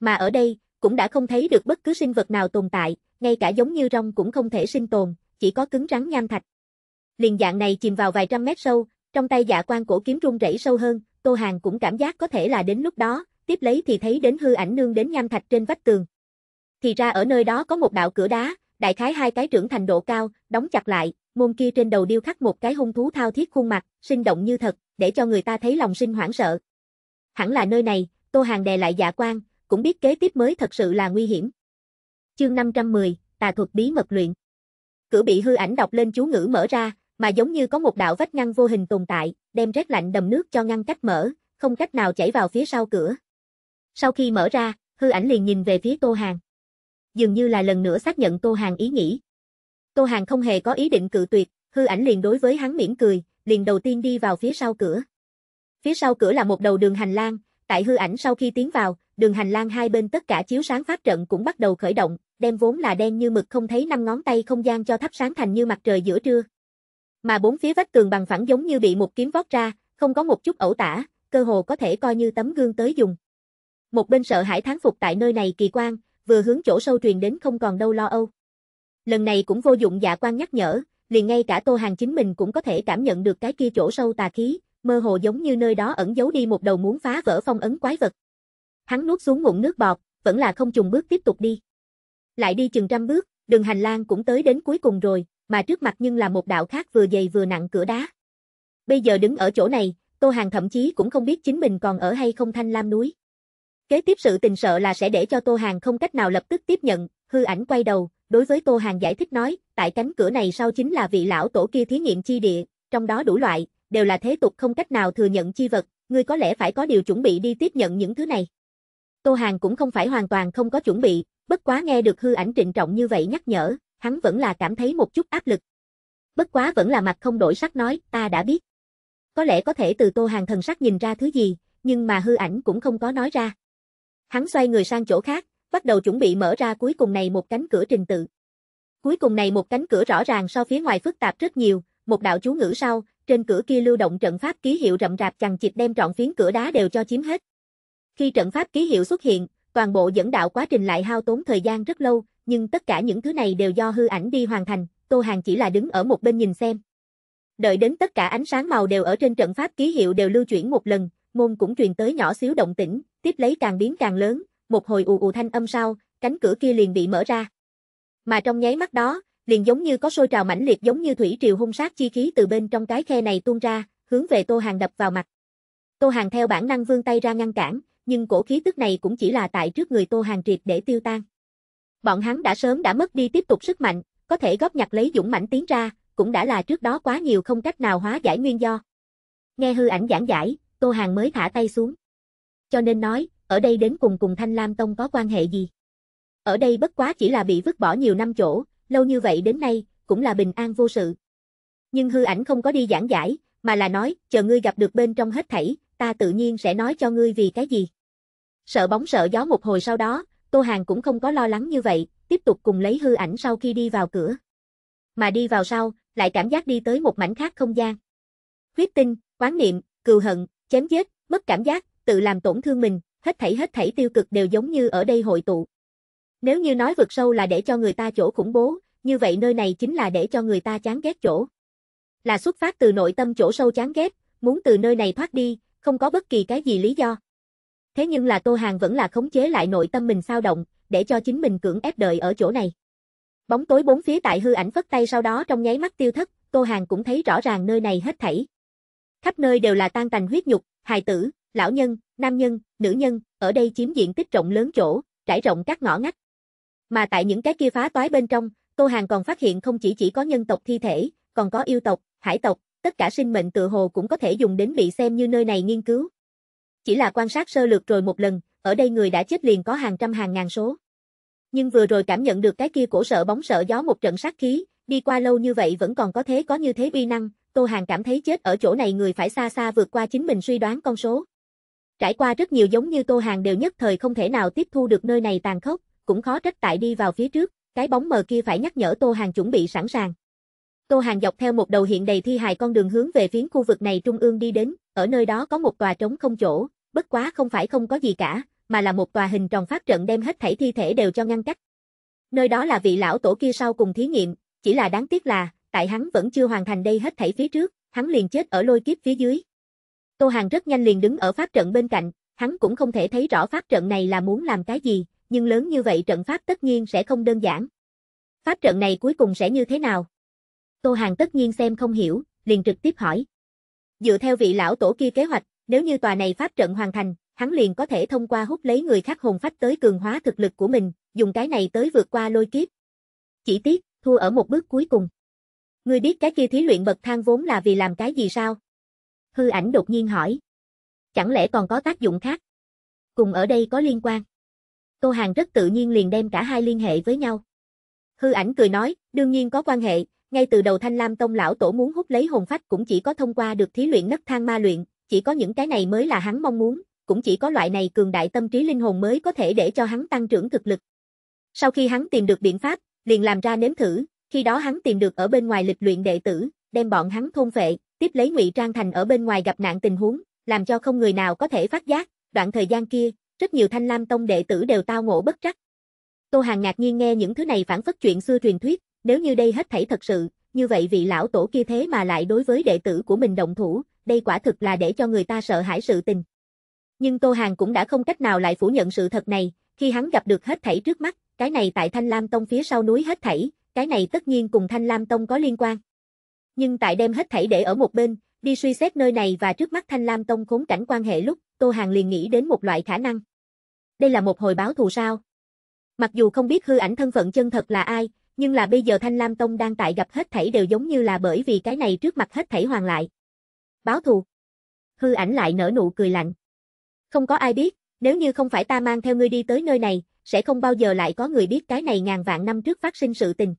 Mà ở đây, cũng đã không thấy được bất cứ sinh vật nào tồn tại, ngay cả giống như rong cũng không thể sinh tồn, chỉ có cứng rắn nham thạch. Liền dạng này chìm vào vài trăm mét sâu, trong tay dạ quan cổ kiếm rung rẩy sâu hơn, Tô Hàng cũng cảm giác có thể là đến lúc đó, tiếp lấy thì thấy đến hư ảnh nương đến nham thạch trên vách tường. Thì ra ở nơi đó có một đạo cửa đá, đại khái hai cái trưởng thành độ cao, đóng chặt lại, môn kia trên đầu điêu khắc một cái hung thú thao thiết khuôn mặt, sinh động như thật, để cho người ta thấy lòng sinh hoảng sợ. Hẳn là nơi này, Tô Hàng đè lại dạ quan, cũng biết kế tiếp mới thật sự là nguy hiểm. Chương 510, tà thuật bí mật luyện. Cửa bị hư ảnh đọc lên chú ngữ mở ra, mà giống như có một đạo vách ngăn vô hình tồn tại, đem rét lạnh đầm nước cho ngăn cách mở, không cách nào chảy vào phía sau cửa. Sau khi mở ra, hư ảnh liền nhìn về phía Tô Hàng. Dường như là lần nữa xác nhận Tô Hàng ý nghĩ. Tô Hàng không hề có ý định cự tuyệt, hư ảnh liền đối với hắn mỉm cười, liền đầu tiên đi vào phía sau cửa. Phía sau cửa là một đầu đường hành lang, tại hư ảnh sau khi tiến vào, đường hành lang hai bên tất cả chiếu sáng pháp trận cũng bắt đầu khởi động, đem vốn là đen như mực không thấy năm ngón tay không gian cho thắp sáng thành như mặt trời giữa trưa. Mà bốn phía vách tường bằng phẳng giống như bị một kiếm vót ra, không có một chút ẩu tả, cơ hồ có thể coi như tấm gương tới dùng. Một bên sợ hãi thán phục tại nơi này kỳ quan, vừa hướng chỗ sâu truyền đến không còn đâu lo âu. Lần này cũng vô dụng dạ quan nhắc nhở, liền ngay cả Tô Hàng chính mình cũng có thể cảm nhận được cái kia chỗ sâu tà khí, mơ hồ giống như nơi đó ẩn giấu đi một đầu muốn phá vỡ phong ấn quái vật. Hắn nuốt xuống ngụm nước bọt, vẫn là không trùng bước tiếp tục đi. Lại đi chừng trăm bước, đường hành lang cũng tới đến cuối cùng rồi, mà trước mặt nhưng là một đạo khác vừa dày vừa nặng cửa đá. Bây giờ đứng ở chỗ này, Tô Hàng thậm chí cũng không biết chính mình còn ở hay không thanh lam núi. Kế tiếp sự tình sợ là sẽ để cho Tô Hàng không cách nào lập tức tiếp nhận, hư ảnh quay đầu, đối với Tô Hàng giải thích nói, tại cánh cửa này sau chính là vị lão tổ kia thí nghiệm chi địa, trong đó đủ loại, đều là thế tục không cách nào thừa nhận chi vật, ngươi có lẽ phải có điều chuẩn bị đi tiếp nhận những thứ này. Tô Hàng cũng không phải hoàn toàn không có chuẩn bị, Bất quá nghe được hư ảnh trịnh trọng như vậy nhắc nhở, hắn vẫn là cảm thấy một chút áp lực. Bất quá vẫn là mặt không đổi sắc nói, ta đã biết. Có lẽ có thể từ tô hàng thần sắc nhìn ra thứ gì, nhưng mà hư ảnh cũng không có nói ra. Hắn xoay người sang chỗ khác, bắt đầu chuẩn bị mở ra cuối cùng này một cánh cửa trình tự. Cuối cùng này một cánh cửa rõ ràng so phía ngoài phức tạp rất nhiều, một đạo chú ngữ sau, trên cửa kia lưu động trận pháp ký hiệu rậm rạp chằng chịt đem trọn phiến cửa đá đều cho chiếm hết. Khi trận pháp ký hiệu xuất hiện, toàn bộ dẫn đạo quá trình lại hao tốn thời gian rất lâu, nhưng tất cả những thứ này đều do hư ảnh đi hoàn thành, Tô Hàng chỉ là đứng ở một bên nhìn xem. Đợi đến tất cả ánh sáng màu đều ở trên trận pháp ký hiệu đều lưu chuyển một lần, môn cũng truyền tới nhỏ xíu động tĩnh, tiếp lấy càng biến càng lớn, một hồi ù ù thanh âm sau, cánh cửa kia liền bị mở ra. Mà trong nháy mắt đó, liền giống như có sôi trào mãnh liệt giống như thủy triều hung sát chi khí từ bên trong cái khe này tuôn ra, hướng về Tô Hàng đập vào mặt. Tô Hàng theo bản năng vươn tay ra ngăn cản, nhưng cổ khí tức này cũng chỉ là tại trước người Tô Hàng triệt để tiêu tan. Bọn hắn đã sớm đã mất đi tiếp tục sức mạnh, có thể góp nhặt lấy dũng mãnh tiến ra, cũng đã là trước đó quá nhiều không cách nào hóa giải nguyên do. Nghe hư ảnh giảng giải, Tô Hàng mới thả tay xuống. Cho nên nói, ở đây đến cùng cùng Thanh Lam Tông có quan hệ gì? Ở đây bất quá chỉ là bị vứt bỏ nhiều năm chỗ, lâu như vậy đến nay, cũng là bình an vô sự. Nhưng hư ảnh không có đi giảng giải, mà là nói, chờ ngươi gặp được bên trong hết thảy, ta tự nhiên sẽ nói cho ngươi vì cái gì. Sợ bóng sợ gió một hồi sau đó, Tô Hàng cũng không có lo lắng như vậy, tiếp tục cùng lấy hư ảnh sau khi đi vào cửa. Mà đi vào sau, lại cảm giác đi tới một mảnh khác không gian. Huyết tinh, quán niệm, cừu hận, chém giết, mất cảm giác, tự làm tổn thương mình, hết thảy hết thảy tiêu cực đều giống như ở đây hội tụ. Nếu như nói vực sâu là để cho người ta chỗ khủng bố, như vậy nơi này chính là để cho người ta chán ghét chỗ. Là xuất phát từ nội tâm chỗ sâu chán ghét, muốn từ nơi này thoát đi, không có bất kỳ cái gì lý do. Thế nhưng là Tô Hàng vẫn là khống chế lại nội tâm mình sao động, để cho chính mình cưỡng ép đợi ở chỗ này. Bóng tối bốn phía tại hư ảnh phất tay sau đó trong nháy mắt tiêu thất, Tô Hàng cũng thấy rõ ràng nơi này hết thảy. Khắp nơi đều là tan tành huyết nhục, hài tử, lão nhân, nam nhân, nữ nhân, ở đây chiếm diện tích rộng lớn chỗ, trải rộng các ngõ ngách. Mà tại những cái kia phá toái bên trong, Tô Hàng còn phát hiện không chỉ chỉ có nhân tộc thi thể, còn có yêu tộc, hải tộc, tất cả sinh mệnh tự hồ cũng có thể dùng đến bị xem như nơi này nghiên cứu. Chỉ là quan sát sơ lược rồi một lần, ở đây người đã chết liền có hàng trăm hàng ngàn số. Nhưng vừa rồi cảm nhận được cái kia cổ sợ bóng sợ gió một trận sát khí, đi qua lâu như vậy vẫn còn có thế có như thế uy năng, Tô Hàng cảm thấy chết ở chỗ này người phải xa xa vượt qua chính mình suy đoán con số. Trải qua rất nhiều giống như Tô Hàng đều nhất thời không thể nào tiếp thu được nơi này tàn khốc, cũng khó trách tại đi vào phía trước, cái bóng mờ kia phải nhắc nhở Tô Hàng chuẩn bị sẵn sàng. Tô Hàng dọc theo một đầu hiện đầy thi hài con đường hướng về phía khu vực này trung ương đi đến, ở nơi đó có một tòa trống không chỗ, bất quá không phải không có gì cả, mà là một tòa hình tròn pháp trận đem hết thảy thi thể đều cho ngăn cách. Nơi đó là vị lão tổ kia sau cùng thí nghiệm, chỉ là đáng tiếc là, tại hắn vẫn chưa hoàn thành đây hết thảy phía trước, hắn liền chết ở lôi kiếp phía dưới. Tô Hàng rất nhanh liền đứng ở pháp trận bên cạnh, hắn cũng không thể thấy rõ pháp trận này là muốn làm cái gì, nhưng lớn như vậy trận pháp tất nhiên sẽ không đơn giản. Pháp trận này cuối cùng sẽ như thế nào? Tô Hàng tất nhiên xem không hiểu, liền trực tiếp hỏi. Dựa theo vị lão tổ kia kế hoạch, nếu như tòa này pháp trận hoàn thành, hắn liền có thể thông qua hút lấy người khác hồn phách tới cường hóa thực lực của mình, dùng cái này tới vượt qua lôi kiếp. Chỉ tiếc, thua ở một bước cuối cùng. Ngươi biết cái kia thí luyện bậc thang vốn là vì làm cái gì sao? Hư ảnh đột nhiên hỏi. Chẳng lẽ còn có tác dụng khác? Cùng ở đây có liên quan. Tô Hàng rất tự nhiên liền đem cả hai liên hệ với nhau. Hư ảnh cười nói, đương nhiên có quan hệ, ngay từ đầu Thanh Lam Tông lão tổ muốn hút lấy hồn phách cũng chỉ có thông qua được thí luyện nấc thang ma luyện, chỉ có những cái này mới là hắn mong muốn, cũng chỉ có loại này cường đại tâm trí linh hồn mới có thể để cho hắn tăng trưởng thực lực. Sau khi hắn tìm được biện pháp, liền làm ra nếm thử, khi đó hắn tìm được ở bên ngoài lịch luyện đệ tử, đem bọn hắn thôn phệ, tiếp lấy ngụy trang thành ở bên ngoài gặp nạn tình huống, làm cho không người nào có thể phát giác, đoạn thời gian kia, rất nhiều Thanh Lam Tông đệ tử đều tao ngộ bất trắc. Tô Hàng ngạc nhiên nghe những thứ này phản phất chuyện xưa truyền thuyết, nếu như đây hết thảy thật sự, như vậy vị lão tổ kia thế mà lại đối với đệ tử của mình động thủ, đây quả thực là để cho người ta sợ hãi sự tình. Nhưng Tô Hàng cũng đã không cách nào lại phủ nhận sự thật này, khi hắn gặp được hết thảy trước mắt, cái này tại Thanh Lam Tông phía sau núi hết thảy, cái này tất nhiên cùng Thanh Lam Tông có liên quan. Nhưng tại đem hết thảy để ở một bên, đi suy xét nơi này và trước mắt Thanh Lam Tông khốn cảnh quan hệ lúc, Tô Hàng liền nghĩ đến một loại khả năng. Đây là một hồi báo thù sao? Mặc dù không biết hư ảnh thân phận chân thật là ai, nhưng là bây giờ Thanh Lam Tông đang tại gặp hết thảy đều giống như là bởi vì cái này trước mặt hết thảy hoàn lại. Báo thù. Hư ảnh lại nở nụ cười lạnh. Không có ai biết, nếu như không phải ta mang theo ngươi đi tới nơi này, sẽ không bao giờ lại có người biết cái này ngàn vạn năm trước phát sinh sự tình.